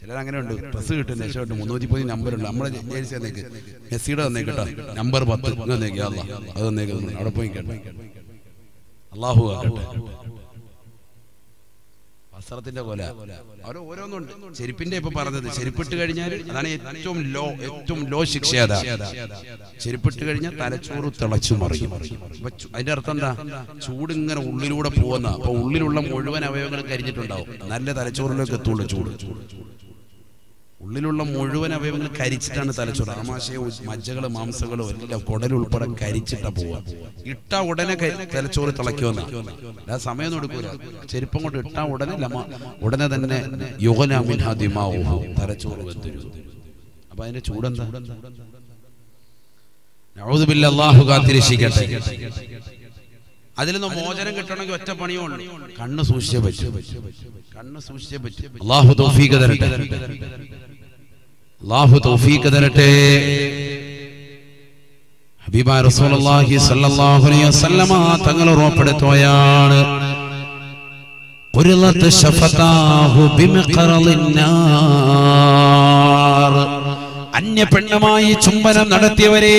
ചിലർ അങ്ങനെ ഉണ്ട്. പ്രസ് കിട്ടും. രക്ഷപ്പെട്ടു മുന്നൂറ്റി പതിനഞ്ച് നമ്പർ ഉണ്ട്. നമ്മുടെ ജേഴ്സി തന്നേക്ക്. മെസ്സിയുടെ തന്നേക്കട്ടോ നമ്പർ പത്ത് തന്നേക്ക്. അല്ല അത് തന്നേക്ക് അവിടെ പോയി കേട്ടോ. അള്ളാഹു വസ്ത്രത്തിന്റെ കൊല. അവർ ഓരോന്നുണ്ട്. ചെരുപ്പിന്റെ ഇപ്പൊ പറഞ്ഞത്. ചെരുപ്പിട്ട് കഴിഞ്ഞാൽ അതാണ് ഏറ്റവും ലോ ഏറ്റവും ലോ ശിക്ഷ അതാ. ചെരുപ്പിട്ട് കഴിഞ്ഞാൽ തലച്ചോറ് തിളച്ചു മറിയും. അപ്പൊ അതിന്റെ അർത്ഥം എന്താ? ചൂട് ഇങ്ങനെ ഉള്ളിലൂടെ പോകുന്ന. അപ്പൊ ഉള്ളിലുള്ള മുഴുവൻ അവയവങ്ങളും കരിഞ്ഞിട്ടുണ്ടാവും. നല്ല തലച്ചോറിലേക്ക് എത്തുള്ളൂ ചൂട് ചൂട് ചൂട്. ഉള്ളിലുള്ള മുഴുവൻ അവയവങ്ങൾ കരിച്ചിട്ടാണ് തലച്ചോറ്. ആമാശയവും മജ്ജകൾ മാംസങ്ങളും എല്ലാം കുടലുൾപ്പെടെ കരിച്ചിട്ടാ പോവാ ഇട്ട ഉടനെ തലച്ചോറ് തിളയ്ക്കുമെന്ന് ആ സമയം എടുക്കൂല. ചെരുപ്പം കൊണ്ട് ഇട്ട ഉടനെ ഉടനെ തന്നെ യുഗനാമിൻഹാദിമാവൂ തലച്ചോറ് വെന്തിരുന്നു അപ്പൊ അതിന്റെ ചൂടെന്താ? അല്ലാഹു കാത്തിരക്ഷിക്കട്ടെ അതിൽ നിന്ന് മോചനം കിട്ടണമെങ്കിൽ ഒറ്റ പണിയുണ്ട് കണ്ണ് സൂക്ഷിച്ചേ പറ്റും. കണ്ണ് സൂക്ഷിച്ചേ പറ്റും. അള്ളാഹു തൗഫീഖ് തരട്ടെ. അള്ളാഹു തൗഫീഖ് തരട്ടെ. ഹബീബ റസൂലുള്ളാഹി സ്വല്ലല്ലാഹു അലൈഹി വസല്ലമ തങ്ങൾ ഉറപ്പെടുത്തുകയാണ്. അന്യ പെണ്ണുമായി ചുംബനം നടത്തിയവരെ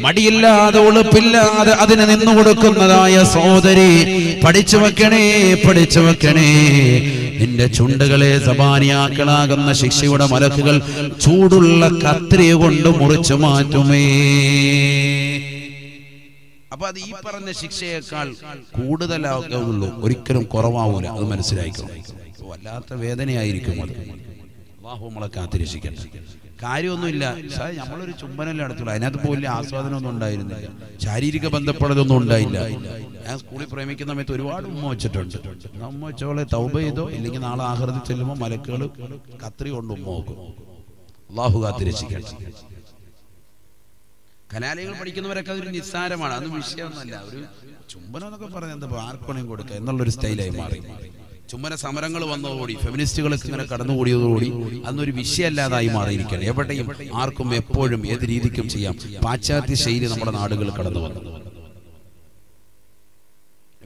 മടിയില്ലാതെ ഒളിപ്പില്ലാതെ അതിന് നിന്നു കൊടുക്കുന്നതായ സോദരി പഠിച്ചു വെക്കണേ പഠിച്ചു വെക്കണേ. നിന്റെ ചുണ്ടുകളെ സബാനിയാക്കളാകുന്ന ശിക്ഷയുടെ മലക്കുകൾ ചൂടുള്ള കത്രിയ കൊണ്ട് മുറിച്ചു മാറ്റുമേ. അപ്പൊ അത് ഈ പറഞ്ഞ ശിക്ഷയേക്കാൾ കൂടുതലാകുള്ളൂ ഒരിക്കലും കുറവാവൂല. അത് മനസ്സിലായിക്കോ? വല്ലാത്ത വേദനയായിരിക്കും അത്. അള്ളാഹു നമ്മളെ കാര്യമൊന്നുമില്ല. സാർ നമ്മളൊരു ചുംബനല്ലേ നടത്തുള്ളൂ. അതിനകത്ത് പോലും ആസ്വാദനമൊന്നും ഉണ്ടായിരുന്നില്ല. ശാരീരിക ബന്ധപ്പെടലൊന്നും ഉണ്ടായില്ല. ഞാൻ സ്കൂളിൽ പ്രേമിക്കുന്ന സമയത്ത് ഒരുപാട് ഉമ്മ വെച്ചിട്ടുണ്ട്. ഉമ്മ വെച്ചോളെ തൗബ ചെയ്തോ ഇല്ലെങ്കിൽ നാളെ ആഹൃതി ചെല്ലുമ്പോൾ മലക്കുകൾ കത്രി കൊണ്ട് ഉമ്മ നോക്കും അള്ളാഹു കാത്തിരക്ഷിക്കണം കലാലയങ്ങൾ പഠിക്കുന്നവരൊക്കെ അതൊരു നിസ്സാരമാണ്. അത് വിഷയമൊന്നുമല്ല. ഒരു ചുംബനം എന്നൊക്കെ പറഞ്ഞാൽ എന്താ ആർക്കണയും കൊടുക്കുക? എന്നുള്ളൊരു സ്റ്റൈലായി മാറി മാറി. ചുംബന സമരങ്ങൾ വന്നതോടി ഫെമിനിസ്റ്റുകൾക്ക് ഇങ്ങനെ കടന്നുകൂടിയതോടി അന്നൊരു വിഷയമല്ലാതായി മാറിയിരിക്കുകയാണ്. എവിടെയും ആർക്കും എപ്പോഴും ഏത് രീതിക്കും ചെയ്യാം. പാശ്ചാത്യ ശൈലി നമ്മുടെ നാടുകൾ കടന്നു വന്നു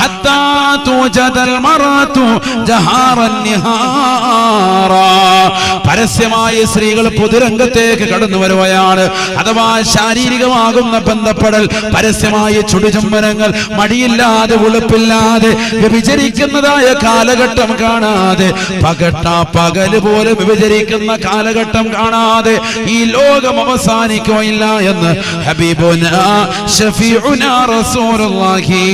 ഹത്താ توجد المرأة جهارا نهارا പരസ്യമായി സ്ത്രീകൾ പൊതുരംഗത്തേക്ക് കടന്നു വരുകയാണ്. അഥവാ ശാരീരികമാകുന്ന ബന്ധപ്പെടൽ പരസ്യമായ ചുടുചുംബനങ്ങൾ മടിയില്ലാതെ ഉളുപ്പില്ലാതെ വ്യഭിചരിക്കുന്നതായ കാലഘട്ടം കാണാതെ പകട്ട പകൽ പോലും വ്യഭിചരിക്കുന്ന കാലഘട്ടം കാണാതെ ഈ ലോകം അവസാനിക്കുകയില്ല എന്ന് ഹബീബുന ഷഫീഉന റസൂലുള്ളാഹി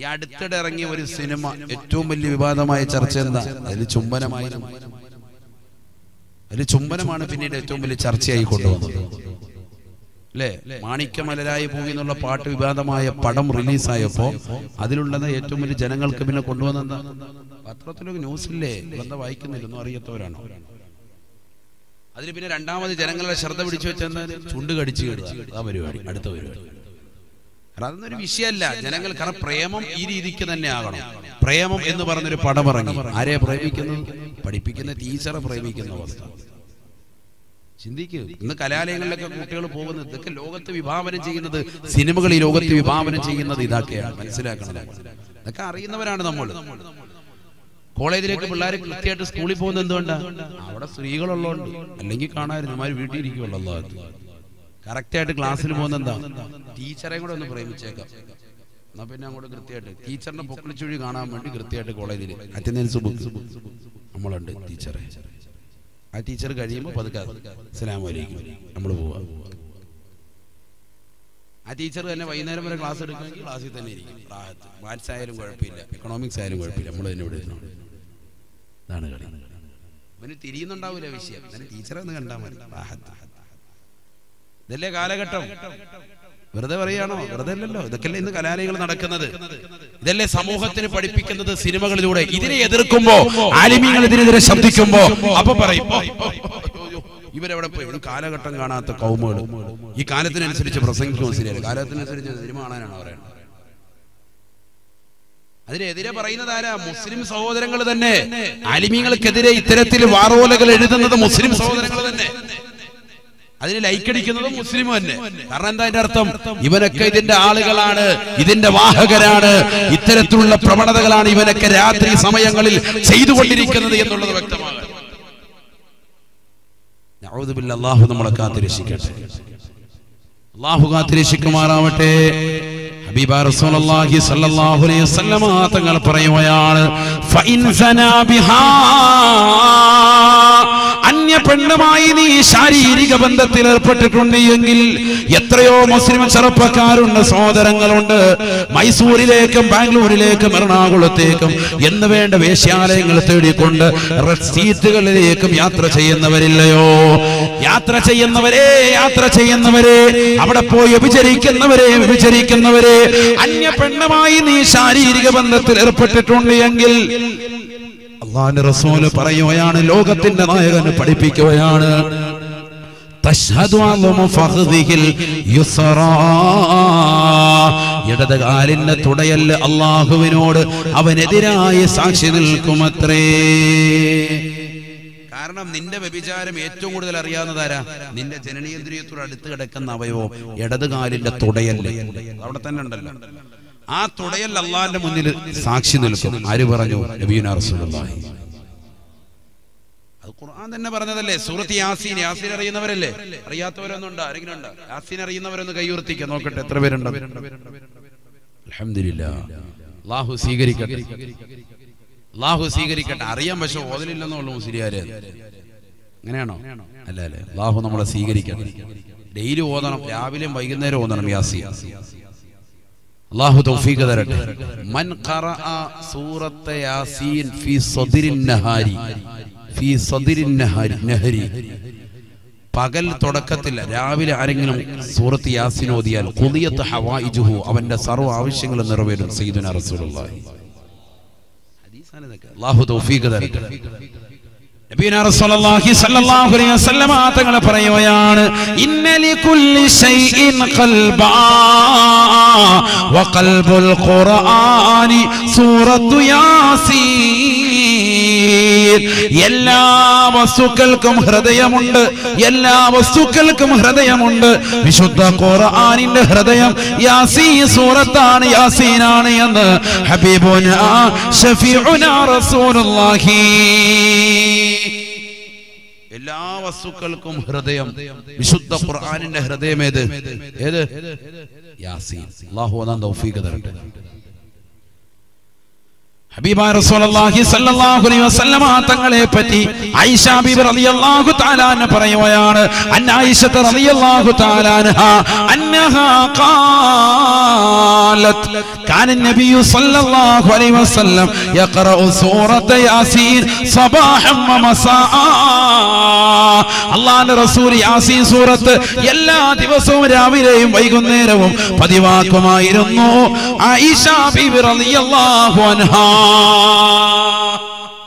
ഈ അടുത്തിടെ ഇറങ്ങിയ ഒരു സിനിമ ഏറ്റവും വലിയ വിവാദമായ ചർച്ച എന്താ? അതിൽ ചുംബനമായിരുന്നു അതിൽ ചുംബനമാണ് പിന്നീട് ഏറ്റവും വലിയ ചർച്ചയായി കൊണ്ടുവന്നത്. അല്ലേ? മാണിക്യമലരായി പോയി എന്നുള്ള പാട്ട് വിവാദമായ പടം റിലീസായപ്പോ അതിലുള്ളത് ഏറ്റവും വലിയ ജനങ്ങൾക്ക് പിന്നെ കൊണ്ടുവന്നെന്താ പത്രത്തിലൊക്കെ ന്യൂസില്ലേ? എന്താ വായിക്കുന്നില്ലെന്നും അറിയാത്തവരാണോ? അതിന് പിന്നെ രണ്ടാമത് ജനങ്ങളുടെ ശ്രദ്ധ പിടിച്ചു വെച്ചാൽ ചുണ്ട് കടിച്ചു കടിച്ചു ആ പരിപാടി. അടുത്ത പരിപാടി. കാരണം അതൊന്നൊരു വിഷയമല്ല. ജനങ്ങൾ കാരണം പ്രേമം ഈ രീതിക്ക് തന്നെ ആകണം. പ്രേമം എന്ന് പറഞ്ഞൊരു പടം ഇറങ്ങി. ആരെ പ്രേമിക്കുന്നു? പഠിപ്പിക്കുന്ന ടീച്ചറെ പ്രേമിക്കുന്ന അവസ്ഥ. ചിന്തിക്കൂ. ഇന്ന് കലാലയങ്ങളിലൊക്കെ കുട്ടികൾ പോകുന്നത് ഇതൊക്കെ ലോകത്ത് വിഭാവനം ചെയ്യുന്നത് സിനിമകൾ ഈ ലോകത്ത് വിഭാവനം ചെയ്യുന്നത് ഇതൊക്കെയാണ്. മനസ്സിലാക്കണം. ഇതൊക്കെ അറിയുന്നവരാണ് നമ്മൾ കോളേജിലേക്ക് പിള്ളേർ കൃത്യമായിട്ട് സ്കൂളിൽ പോകുന്നത് എന്തുകൊണ്ടാണ് അവിടെ സ്ത്രീകളുള്ളതുകൊണ്ട്. അല്ലെങ്കിൽ കാണാതിരുന്നമാര് അവന്മാർ വീട്ടിൽ ഇരിക്കുമല്ലോ കറക്റ്റ് ആയിട്ട് ക്ലാസ്സിൽ പോകുന്ന എന്താ ടീച്ചറെ കൂടെ ഒന്ന് പ്രേമിച്ചേക്കാം. എന്നാ പിന്നെ അങ്ങോട്ട് കൃത്യമായിട്ട് ടീച്ചറിന്റെ പൊക്കിളിച്ചുഴി കാണാൻ വേണ്ടി കൃത്യമായിട്ട് കോളേജിൽ അറ്റൻഡൻസ് ബുക്ക് നമ്മളുണ്ട് ടീച്ചറെ. ആ ടീച്ചർ കഴിയുമ്പോൾ പതുക്കെ അസ്സലാമു അലൈക്കും. നമ്മൾ പോവാ. ആ ടീച്ചർ തന്നെ വൈകുന്നേരം വരെ ക്ലാസ് എടുക്കുമെങ്കിൽ ക്ലാസ്സിൽ തന്നെ ഇരിക്കും. റാഹത്ത്. മാത്സ് ആയാലും കുഴപ്പമില്ല. എക്കണോമിക്സ് ആയാലും കുഴപ്പമില്ല. നമ്മൾ തന്നെ ഇവിടെ. ഇതാണ് കളി. അവന് തിരിയുന്നുണ്ടാവില്ല വിഷയം. ടീച്ചറെ ഒന്ന് കണ്ടാൽ മതി. റാഹത്ത്. ഇതല്ലേ കാലഘട്ടം. വെറുതെ പറയാണോ? വെറുതെ അല്ലല്ലോ. ഇതൊക്കെയല്ലേ ഇന്ന് കലാലയങ്ങൾ നടക്കുന്നത്. ഇതല്ലേ സമൂഹത്തിന് പഠിപ്പിക്കുന്നത് സിനിമകളിലൂടെ. ഇതിനെ എതിർക്കുമ്പോ ആലിമീങ്ങൾ ഇതിനെതിരെ ശബ്ദിക്കുമ്പോ അപ്പൊ പറയും "ഓ, ഓ, ഓ, ഓ, ഇവരെവിടെ പോയി? ഒരു കാലഘട്ടം കാണാത്ത കൗമുകൾ ഈ കാലത്തിനനുസരിച്ച് പ്രസംഗിക്കും ശരിയല്ല കാലത്തിനനുസരിച്ച് സിനിമ കാണാനാണ് പറയുന്നത് അതിനെതിരെ പറയുന്നത് ആരാ? മുസ്ലിം സഹോദരങ്ങൾ തന്നെ. അലിമീങ്ങൾക്കെതിരെ ഇത്തരത്തിൽ വാറോലകൾ എഴുതുന്നത് മുസ്ലിം സഹോദരങ്ങൾ തന്നെ. അതിന് ലൈക്കടിക്കുന്നത് മുസ്ലിം തന്നെ. കാരണം എന്താ അതിന്റെ അർത്ഥം? ഇവനൊക്കെ ഇതിന്റെ ആളുകളാണ് ഇതിന്റെ വാഹകരാണ്. ഇത്തരത്തിലുള്ള പ്രവണതകളാണ് ഇവനൊക്കെ രാത്രി സമയങ്ങളിൽ ചെയ്തുകൊണ്ടിരിക്കുന്നത് എന്നുള്ളത് വ്യക്തമാണ്. അള്ളാഹു നമ്മളെ കാത്തിരക്ഷിക്കട്ടെ. അള്ളാഹു കാത്തിരക്ഷിക്കുമാറാവട്ടെ. ഹബീബ റസൂലുള്ളാഹി സ്വല്ലല്ലാഹു അലൈഹി വസല്ലമ തങ്ങൾ പറയുകയാണ് അന്യ പെണ്ണുമായി നീ ശാരീരിക ബന്ധത്തിൽ ഏർപ്പെട്ടിട്ടുണ്ട് എങ്കിൽ എത്രയോ മുസ്ലിം ചെറുപ്പക്കാരുണ്ട് സഹോദരങ്ങളുണ്ട്. മൈസൂരിലേക്കും ബാംഗ്ലൂരിലേക്കും എറണാകുളത്തേക്കും എന്ന് വേണ്ട വേശ്യാലയങ്ങൾ തേടിക്കൊണ്ട് സീറ്റുകളിലേക്കും യാത്ര ചെയ്യുന്നവരില്ലയോ? യാത്ര ചെയ്യുന്നവരെ യാത്ര ചെയ്യുന്നവരെ അവിടെ പോയി വ്യഭിചരിക്കുന്നവരെ വ്യഭിചരിക്കുന്നവരെ അന്യ പെണ്ണുമായി നീ ശാരീരിക ബന്ധത്തിൽ ഏർപ്പെട്ടിട്ടുണ്ട് എങ്കിൽ അള്ളാന്റെ റസൂൽ പറയുകയാണ് ലോകത്തിന്റെ നായകന് പഠിപ്പിക്കുകയാണ്. ഇടത് കാലിന്റെ തുടയൽ അള്ളാഹുവിനോട് അവനെതിരായി സാക്ഷി നിൽക്കുമത്രേ. കാരണം നിന്റെ വ്യഭിചാരം ഏറ്റവും കൂടുതൽ അറിയാവുന്നതാരാ? നിന്റെ ജനനീന്ദ്രിയത്തോട് അടുത്ത് കിടക്കുന്ന അവയോ? ഇടത് കാലിന്റെ തുടയൽ. അവിടെ തന്നെ ഉണ്ടല്ലോ. ആ തുടയൽ അള്ളാന്റെ മുന്നിൽ സാക്ഷി നിൽക്കും. ആര് പറഞ്ഞു? റസൂലുള്ളാഹി. അത് ഖുർആൻ തന്നെ പറഞ്ഞതല്ലേ? സൂറത്ത് യാസീൻ. യാസീൻ അറിയുന്നവരല്ലേ? അറിയാത്തവരൊന്നും ഉണ്ടോ ആരെങ്കിലും യാസീൻ അറിയുന്നവരൊന്ന് കൈയുർത്തിക്ക നോക്കട്ടെ എത്ര പേരുണ്ട്? അള്ളാഹു സ്വീകരിക്കട്ടെ. അള്ളാഹു സ്വീകരിക്കട്ടെ. അറിയാൻ പക്ഷെ ഓതലില്ലെന്നുള്ളൂ മുസ്ലിയാരെ. അങ്ങനെയാണോ? അല്ല അല്ലേ. അള്ളാഹു നമ്മളെ സ്വീകരിക്കട്ടെ ഡെയിലി ഓതണം. രാവിലെയും വൈകുന്നേരം ഓതണം യാസീൻ. അള്ളാഹു തൗഫീഖ് തരട്ടെ. മൻ ഖറഅ സൂറത്ത യാസീൻ ഫീ സദ്രിൻ നഹാരി. ഫീ സദ്രിൻ നഹാരി നഹരി. പകൽ തുടക്കത്തിൽ രാവിലെ ആരെങ്കിലും സൂറത്ത് യാസിൻ ഓതിയാൽ ഖുദിയത്ത് ഹവായിജുഹു അവന്റെ സർവ ആവശ്യങ്ങളും നിറവേറും സയ്യിദുനാ റസൂലുള്ളാഹി. അള്ളാഹു തൗഫീഖ് തരട്ടെ നബീന റസൂലുള്ളാഹി സ്വല്ലല്ലാഹു അലൈഹി വസല്ലമ തങ്ങൾ പറയുകയാണ് എല്ലാ വസ്തുക്കൾക്കും ഹൃദയമുണ്ട് എല്ലാ വസ്തുക്കൾക്കും ഹൃദയമുണ്ട്. വിശുദ്ധ ഖുർആനിന്റെ ഹൃദയം യാസീ സൂറത്താണ് യാസീനാണ് എന്ന് ഹബീബുന ഷഫീഉന റസൂലുള്ളാഹി. എല്ലാ വസ്തുക്കൾക്കും ഹൃദയം വിശുദ്ധ ഖുർആനിന്റെ ഹൃദയം ഏത്? ഏത്? യാസീൻ. അല്ലാഹു അതാ തൗഫീഖ് തരട്ടെ ഹബീബ റസൂലുള്ളാഹി സ്വല്ലല്ലാഹു അലൈഹി വസല്ലമ തങ്ങളെ പറ്റി ആയിഷ ബീബി റളിയല്ലാഹു തആല അൻഹ പറയുകയാണ് അന്ന ആയിഷ റളിയല്ലാഹു തആല അൻഹ അന്നഹാ ഖാലത് കാന النبي صلى الله عليه وسلم يقرأ سورة ياسين صباحا ومساء അള്ളാന്റെ റസൂൽ യാസീൻ സൂറത്ത് എല്ലാ ദിവസവും രാവിലെയും വൈകുന്നേരവും പതിവാക്കുമായിരുന്നു ആയിഷ ബീബി റളിയല്ലാഹു അൻഹാ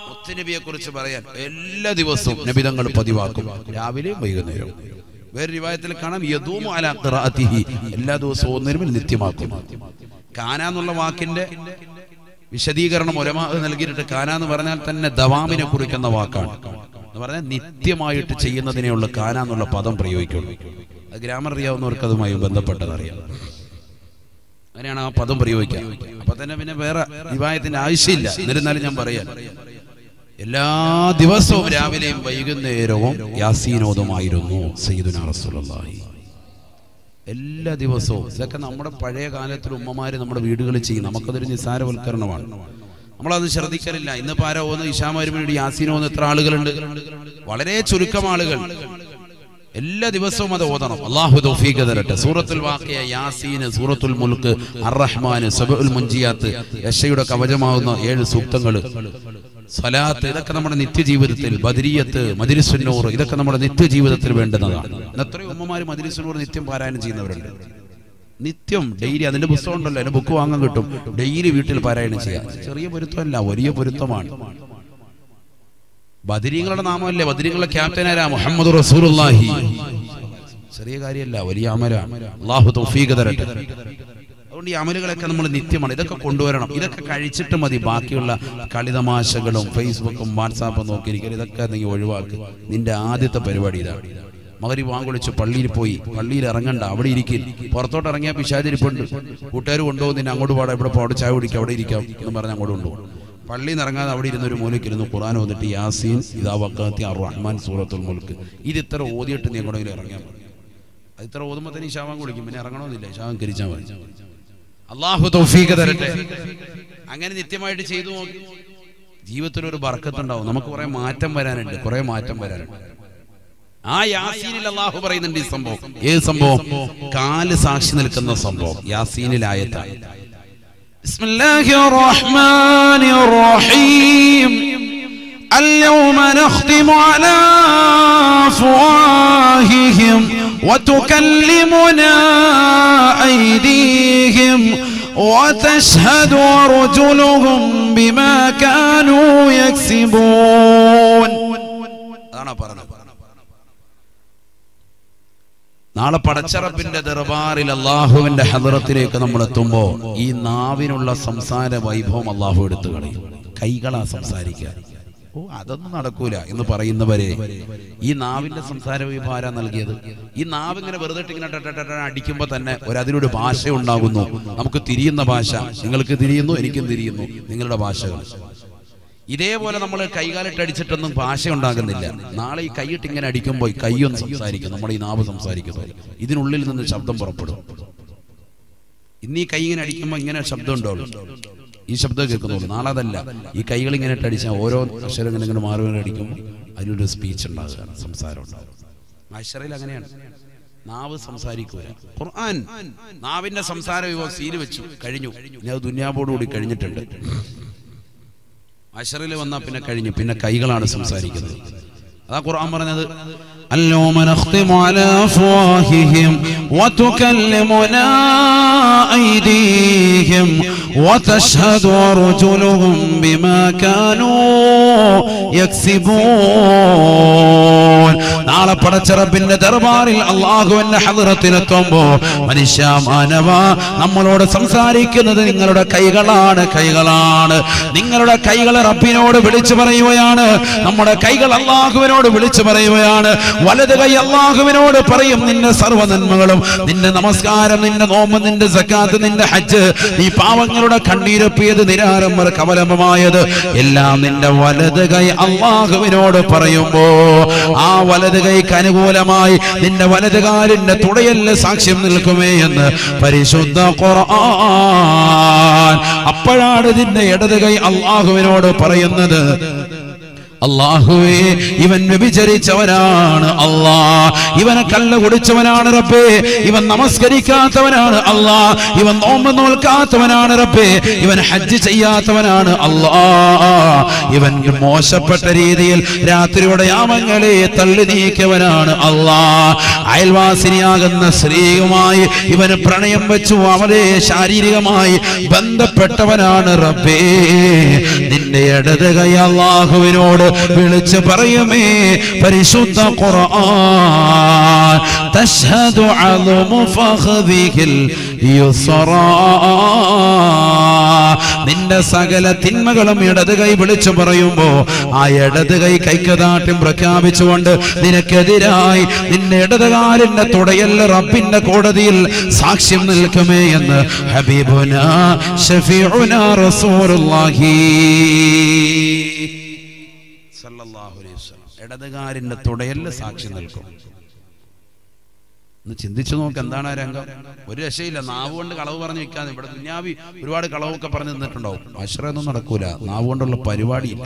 മുത്തുനബിയെ കുറിച്ച് പറയാൻ എല്ലാ ദിവസവും നബിതങ്ങൾ പതിവാക്കും. രാവിലെയും വൈകുന്നേരവും. വേറെ റിവായത്തിൽ കാണാം യദൂമു എല്ലാ ദിവസവും ഒന്നിനും നിത്യമാക്കും. കാനാന്നുള്ള വാക്കിന്റെ വിശദീകരണം ഒലമാ നൽകിയിട്ട് കാന എന്ന് പറഞ്ഞാൽ തന്നെ ദവാമിനെ കുറിക്കുന്ന വാക്കാണ്. എന്ന് പറഞ്ഞാൽ നിത്യമായിട്ട് ചെയ്യുന്നതിനെയുള്ള കാന എന്നുള്ള പദം പ്രയോഗിക്കുള്ളൂ ഗ്രാമർ അറിയാവുന്നവർക്ക് അതുമായി ബന്ധപ്പെട്ടത് അറിയാം അങ്ങനെയാണ് ആ പദം പ്രയോഗിക്കുക. അപ്പൊ തന്നെ പിന്നെ വേറെ വിവാഹത്തിന്റെ ആവശ്യമില്ല. എന്നിരുന്നാലും ഞാൻ പറയാം. എല്ലാ ദിവസവും രാവിലെയും വൈകുന്നേരവും യാസീനോദമായിരുന്നു സയ്യിദുന റസൂലുള്ളാഹി. എല്ലാ ദിവസവും ഇതൊക്കെ നമ്മുടെ പഴയ കാലത്തിൽ ഉമ്മമാര് നമ്മുടെ വീടുകളിൽ ചെയ്യും. നമുക്കതൊരു നിസ്സാരവൽക്കരണമാണ്. നമ്മളത് ശ്രദ്ധിക്കലില്ല. ഇന്നിപ്പോ ആരോ ഒന്ന് ഇഷാമാരും വേണ്ടി യാസീനോ എത്ര ആളുകളുണ്ട്? വളരെ ചുരുക്കം ആളുകൾ. എല്ലാ ദിവസവും അത് ഓതണം. അള്ളാഹു തൗഫീഖ് തരട്ടെ. സൂറത്തുൽ വാഖിയ യാസീന് സൂറത്തുൽ മുൽക്ക് അർറഹ്മാന് സബഉൽ മുൻജിയാത്ത് യശയുടെ കവചമാവുന്ന ഏഴ് സൂക്തങ്ങൾ. സ്വലാത്ത് ഇതൊക്കെ നമ്മുടെ നിത്യജീവിതത്തിൽ ബദരിയത്ത് മദിരിസുന്നൂർ ഇതൊക്കെ നമ്മുടെ നിത്യജീവിതത്തിൽ വേണ്ടുന്നതാണ്. എത്രയോ ഉമ്മമാര് മദിരിസുന്നൂർ നിത്യം പാരായണം ചെയ്യുന്നവരുണ്ട്. നിത്യം ഡെയിലി അതിന്റെ പുസ്തകം ഉണ്ടല്ലോ അതിന്റെ ബുക്ക് വാങ്ങാൻ കിട്ടും. ഡെയിലി വീട്ടിൽ പാരായണം ചെയ്യാം. ചെറിയ പൊരുത്തമല്ല വലിയ പൊരുത്തമാണ്. ബദരീങ്ങളുടെ നാമമല്ലേ? ബദരീങ്ങളുടെ ക്യാപ്റ്റൻ ആരാ മുഹമ്മദ് റസൂലുള്ളാഹി. ചെറിയ കാര്യമല്ല വലിയ അമല അല്ലാഹു തൗഫീഖ് തരട്ടെ. അതുകൊണ്ട് ഈ അമലുകളൊക്കെ നമ്മൾ നിത്യമാണ്. ഇതൊക്കെ കൊണ്ടുവരണം. ഇതൊക്കെ കഴിച്ചിട്ട് മതി. ബാക്കിയുള്ള കളിതമാശകളും ഫേസ്ബുക്കും വാട്സാപ്പും നോക്കിയിരിക്കും ഇതൊക്കെ നീ ഒഴിവാക്ക്. നിന്റെ ആദ്യത്തെ പരിപാടി ഇതാണ് മകരി വാങ്കൊളിച്ച് പള്ളിയിൽ പോയി. പള്ളിയിൽ ഇറങ്ങണ്ട. അവിടെ ഇരിക്കും. പുറത്തോട്ട് ഇറങ്ങിയാൽ പിശാചിരിപ്പുണ്ട്. കൂട്ടുകാർ കൊണ്ടുപോകുന്ന അങ്ങോട്ട് പാടാം. ഇവിടെ പോടെ. ചായ കുടിക്കാം. അവിടെ ഇരിക്കാം. എന്ന് പറഞ്ഞ് അങ്ങോട്ട് കൊണ്ടുപോകും. പള്ളിയിൽ നിറങ്ങാതെ അവിടെ ഇരുന്ന ഒരു മൂലയ്ക്കിരുന്നു ഖുറാൻ വന്നിട്ട് യാസീൻ ഇതാ വക്കാത്തി റഹ്മാൻ സൂറത്തുൽ മുൽക്ക്. ഇത് ഇത്ര ഓതിയിട്ട് നീ എങ്ങോട്ടെങ്കിലും ഇറങ്ങാൻ മതി. അത് ഇത്ര ഓതുമ്പോൾ തന്നെ ശാപം കുളിക്കും പിന്നെ ഇറങ്ങണമെന്നില്ല. ശാവം കരിച്ചാൽ മതി. അള്ളാഹു തൗഫീഖ് തരട്ടെ. അങ്ങനെ നിത്യമായിട്ട് ചെയ്തു നോക്കി. ജീവിതത്തിൽ ഒരു ബർക്കത്തുണ്ടാവും. നമുക്ക് കുറെ മാറ്റം വരാനുണ്ട്. കുറെ മാറ്റം വരാനുണ്ട്. ആ യാസീനിൽ അള്ളാഹു പറയുന്നുണ്ട് ഈ സംഭവം. ഏത് സംഭവം? കാൽ സാക്ഷി നിൽക്കുന്ന സംഭവം. യാസീനിലായത്താണ് بسم الله الرحمن الرحيم. اليوم نختم على أفواههم وتكلمنا أيديهم وتشهد أرجلهم بما كانوا يكسبون. നാളെ പടച്ചറപ്പിന്റെ ദർബാറിൽ അള്ളാഹുവിന്റെ ഹദറത്തിലേക്ക് നമ്മൾ എത്തുമ്പോൾ ഈ നാവിനുള്ള സംസാര വൈഭവം അള്ളാഹു എടുത്തു കളയും. കൈകളാ സംസാരിക്കുക ഓ അതൊന്നും നടക്കൂല എന്ന് പറയുന്നവരെ ഈ നാവിന്റെ സംസാര വിഭാരം നൽകിയത്? ഈ നാവ് ഇങ്ങനെ വെറുതെ അടിക്കുമ്പോ തന്നെ ഒരു അതിലൊരു ഭാഷ ഉണ്ടാകുന്നു നമുക്ക് തിരിയുന്ന ഭാഷ. നിങ്ങൾക്ക് തിരിയുന്നു എനിക്കും തിരിയുന്നു. നിങ്ങളുടെ ഭാഷകൾ. ഇതേപോലെ നമ്മൾ കൈകാലിട്ട് അടിച്ചിട്ടൊന്നും ഭാഷ ഉണ്ടാകുന്നില്ല നാളെ ഈ കൈയിട്ട് ഇങ്ങനെ അടിക്കുമ്പോൾ കൈയൊന്ന് സംസാരിക്കും നമ്മുടെ ഈ നാവ് സംസാരിക്കുന്നു. ഇതിനുള്ളിൽ നിന്ന് ശബ്ദം പുറപ്പെടും. ഇന്ന് ഈ കൈ ഇങ്ങനെ അടിക്കുമ്പോൾ ഇങ്ങനെ ശബ്ദം ഉണ്ടാവുള്ളൂ. ഈ ശബ്ദം കേൾക്കുന്നുള്ളൂ. നാളെ അതല്ല. ഈ കൈകൾ ഇങ്ങനെ ഇട്ട് അടിച്ചാൽ ഓരോ അക്ഷരം ഇങ്ങനെ ഇങ്ങനെ മാറി മാറി അടിക്കുമ്പോൾ അതിനൊരു സ്പീച്ച് ഉണ്ടാകുകയാണ് സംസാരം ഉണ്ടാകും അക്ഷരയിൽ അങ്ങനെയാണ്. നാവ് സംസാരിക്കുക ഖുർആൻ. നാവിന്റെ സംസാര വിഭവം സീൽ വെച്ചു. കഴിഞ്ഞു. ഇനി അത് ദുന്യാബോടുകൂടി കഴിഞ്ഞിട്ടുണ്ട്. അഷറിൽ വന്നാൽ പിന്നെ കഴിഞ്ഞു പിന്നെ കൈകളാണ് സംസാരിക്കുന്നത് അതാ ഖുർആൻ പറഞ്ഞത് اليوم نختم على أفواههم وتكلمنا أيديهم وتشهد أرجلهم بما كانوا يكسبون നാളെ പടച്ചറപ്പിന്റെ ദർബാറിൽ അള്ളാഹുവിന്റെ ഹദറത്തിലെത്തുമ്പോ മനുഷ്യ മാനവ നമ്മളോട് സംസാരിക്കുന്നത് നിങ്ങളുടെ കൈകളാണ് കൈകളാണ്. നിങ്ങളുടെ കൈകൾ റബ്ബിനോട് വിളിച്ചു പറയുകയാണ്. നമ്മുടെ കൈകൾ അള്ളാഹുവിനോട് വിളിച്ചു പറയുകയാണ്. വലത് കൈ അള്ളാഹുവിനോട് പറയും നിന്റെ സർവ നന്മകളും നിന്റെ നമസ്കാരം നിന്റെ നോമ്പ് നിന്റെ സക്കാത്ത് നിന്റെ ഹജ്ജ് നീ പാവങ്ങളുടെ കണ്ണീരൊപ്പിയത് നിരാരംഭർ കവലമമായത് എല്ലാം നിന്റെ വലത് കൈ അള്ളാഹുവിനോട് പറയുമ്പോ ആ വലത് കൈക്ക് അനുകൂലമായി നിന്റെ വലത് കാലിന്റെ തുടയല്ല സാക്ഷ്യം നിൽക്കുമേ എന്ന് പരിശുദ്ധ ഖുർആൻ അപ്പോഴാണ് നിന്റെ ഇടത് കൈ അള്ളാഹുവിനോട് പറയുന്നത്. അള്ളാഹുവേ ഇവൻ വ്യഭിചരിച്ചവനാണ് അള്ളാ. ഇവനെ കല്ല് കുടിച്ചവനാണ് റബ്ബേ. ഇവൻ നമസ്കരിക്കാത്തവനാണ് അള്ളാ. ഇവൻ നോമ്പ് നോൽക്കാത്തവനാണ് റബ്ബേ. ഇവൻ ഹജ്ജ് ചെയ്യാത്തവനാണ് അള്ളാ. ഇവൻ മോശപ്പെട്ട രീതിയിൽ രാത്രിയുടെ യാമങ്ങളെ തള്ളി നീക്കിയവനാണ് അള്ളാ. അയൽവാസിനിയാകുന്ന സ്ത്രീയുമായി ഇവന് പ്രണയം വെച്ചു അവരെ ശാരീരികമായി ബന്ധപ്പെട്ടവനാണ് റബ്ബേ. നിന്റെ ഇടത് കൈ അള്ളാഹുവിനോട് വിളിച്ച് പറയുമേ പരിശുദ്ധ ഖുർആൻ തശ്ഹദു നിന്റെ സകല തിന്മകളും ഇടത് കൈ വിളിച്ചു പറയുമ്പോ ആ ഇടത് കൈ കൈക്കതാട്ടും പ്രഖ്യാപിച്ചുകൊണ്ട് നിനക്കെതിരായി നിന്റെ ഇടത് കാലിന്റെ തുടയല്ല റബ്ബിന്റെ കോടതിയിൽ സാക്ഷ്യം നിൽക്കുമേ എന്ന് ഹബീബുന ഷഫീഉന റസൂലുള്ളാഹി. ഇടതുകാലിന്റെ തുടയല്ല സാക്ഷി നിൽക്കും. ഒന്ന് ചിന്തിച്ചു നോക്ക് എന്താണ് ആ രംഗം. ഒരു രക്ഷയില്ല. നാവ് കൊണ്ട് കളവ് പറഞ്ഞു വെക്കാൻ ഇവിടെ ദുന്യാവി ഒരുപാട് കളവൊക്കെ പറഞ്ഞു നിന്നിട്ടുണ്ടാവും അശ്രയൊന്നും നടക്കൂല. നാവ് കൊണ്ടുള്ള പരിപാടിയില്ല.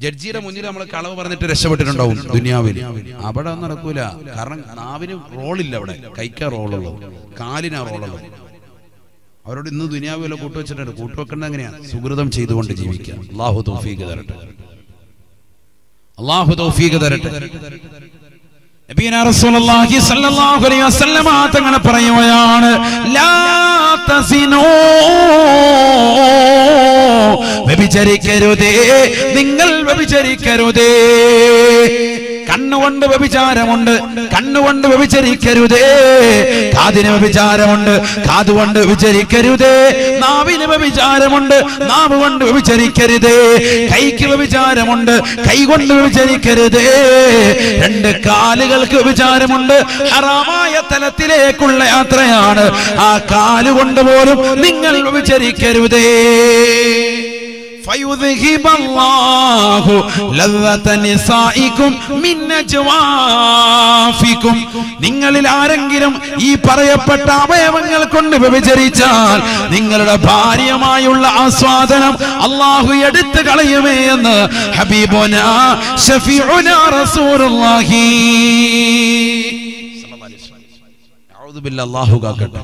ജഡ്ജിയുടെ മുന്നിൽ നമ്മൾ കളവ് പറഞ്ഞിട്ട് രക്ഷപ്പെട്ടിട്ടുണ്ടാവും ദുന്യാവിൽ അവിടെ ഒന്നും നടക്കൂല. കാരണം നാവിന് റോളില്ല അവിടെ. കൈക്ക റോളുള്ളൂ. കാലിനാ റോളുള്ളൂ. അവരോട് ഇന്ന് ദുനിയാവിലെ കൂട്ടുവെച്ചിട്ടുണ്ട്. കൂട്ടുവെക്കേണ്ടത് എങ്ങനെയാണ് സുഹൃതം ചെയ്തുകൊണ്ട് ജീവിക്കുക. അള്ളാഹു തൗഫീഖ് തരട്ടെ. അള്ളാഹു തൗഫീഖ് തരട്ടെ. നബീന റസൂലുള്ളാഹി സ്വല്ലല്ലാഹു അലൈഹി വസല്ലം അങ്ങനെ പറയുകയാണ് ലാ തസിനോ വ്യഭിചരിക്കരുതേ നിങ്ങൾ വ്യഭിചരിക്കരുതേ. കണ്ണുകൊണ്ട് വ്യഭിചാരമുണ്ട് കണ്ണുകൊണ്ട് വ്യഭിചരിക്കരുതേ. കാതിന് വ്യഭിചാരമുണ്ട് കാതുകൊണ്ട് വ്യഭിചരിക്കരുതേ. നാവിന് വ്യഭിചാരമുണ്ട് നാവ് കൊണ്ട് വ്യഭിചരിക്കരുതേ. കൈക്ക് വ്യഭിചാരമുണ്ട് കൈ കൊണ്ട് രണ്ട് കാലുകൾക്ക് വ്യഭിചാരമുണ്ട് ഹറാമായ തലത്തിലേക്കുള്ള യാത്രയാണ്. ആ കാലുകൊണ്ട് പോലും നിങ്ങൾ വ്യഭിചരിക്കരുതേ. فيذهب الله لذة نسائكم من أجوافكم നിങ്ങളിൽ ആരെങ്കിലും ഈ പറയപ്പെട്ട അവയവങ്ങൾ കൊണ്ട് വ്യഭിചരിച്ചാൽ നിങ്ങളുടെ ഭാര്യമായുള്ള ആസ്വാദനം അള്ളാഹു എടുത്തു കളയുമേ എന്ന് ഹബീബുന ഷഫീഉന റസൂലുള്ളാഹി അള്ളാഹു കാക്കട്ടെ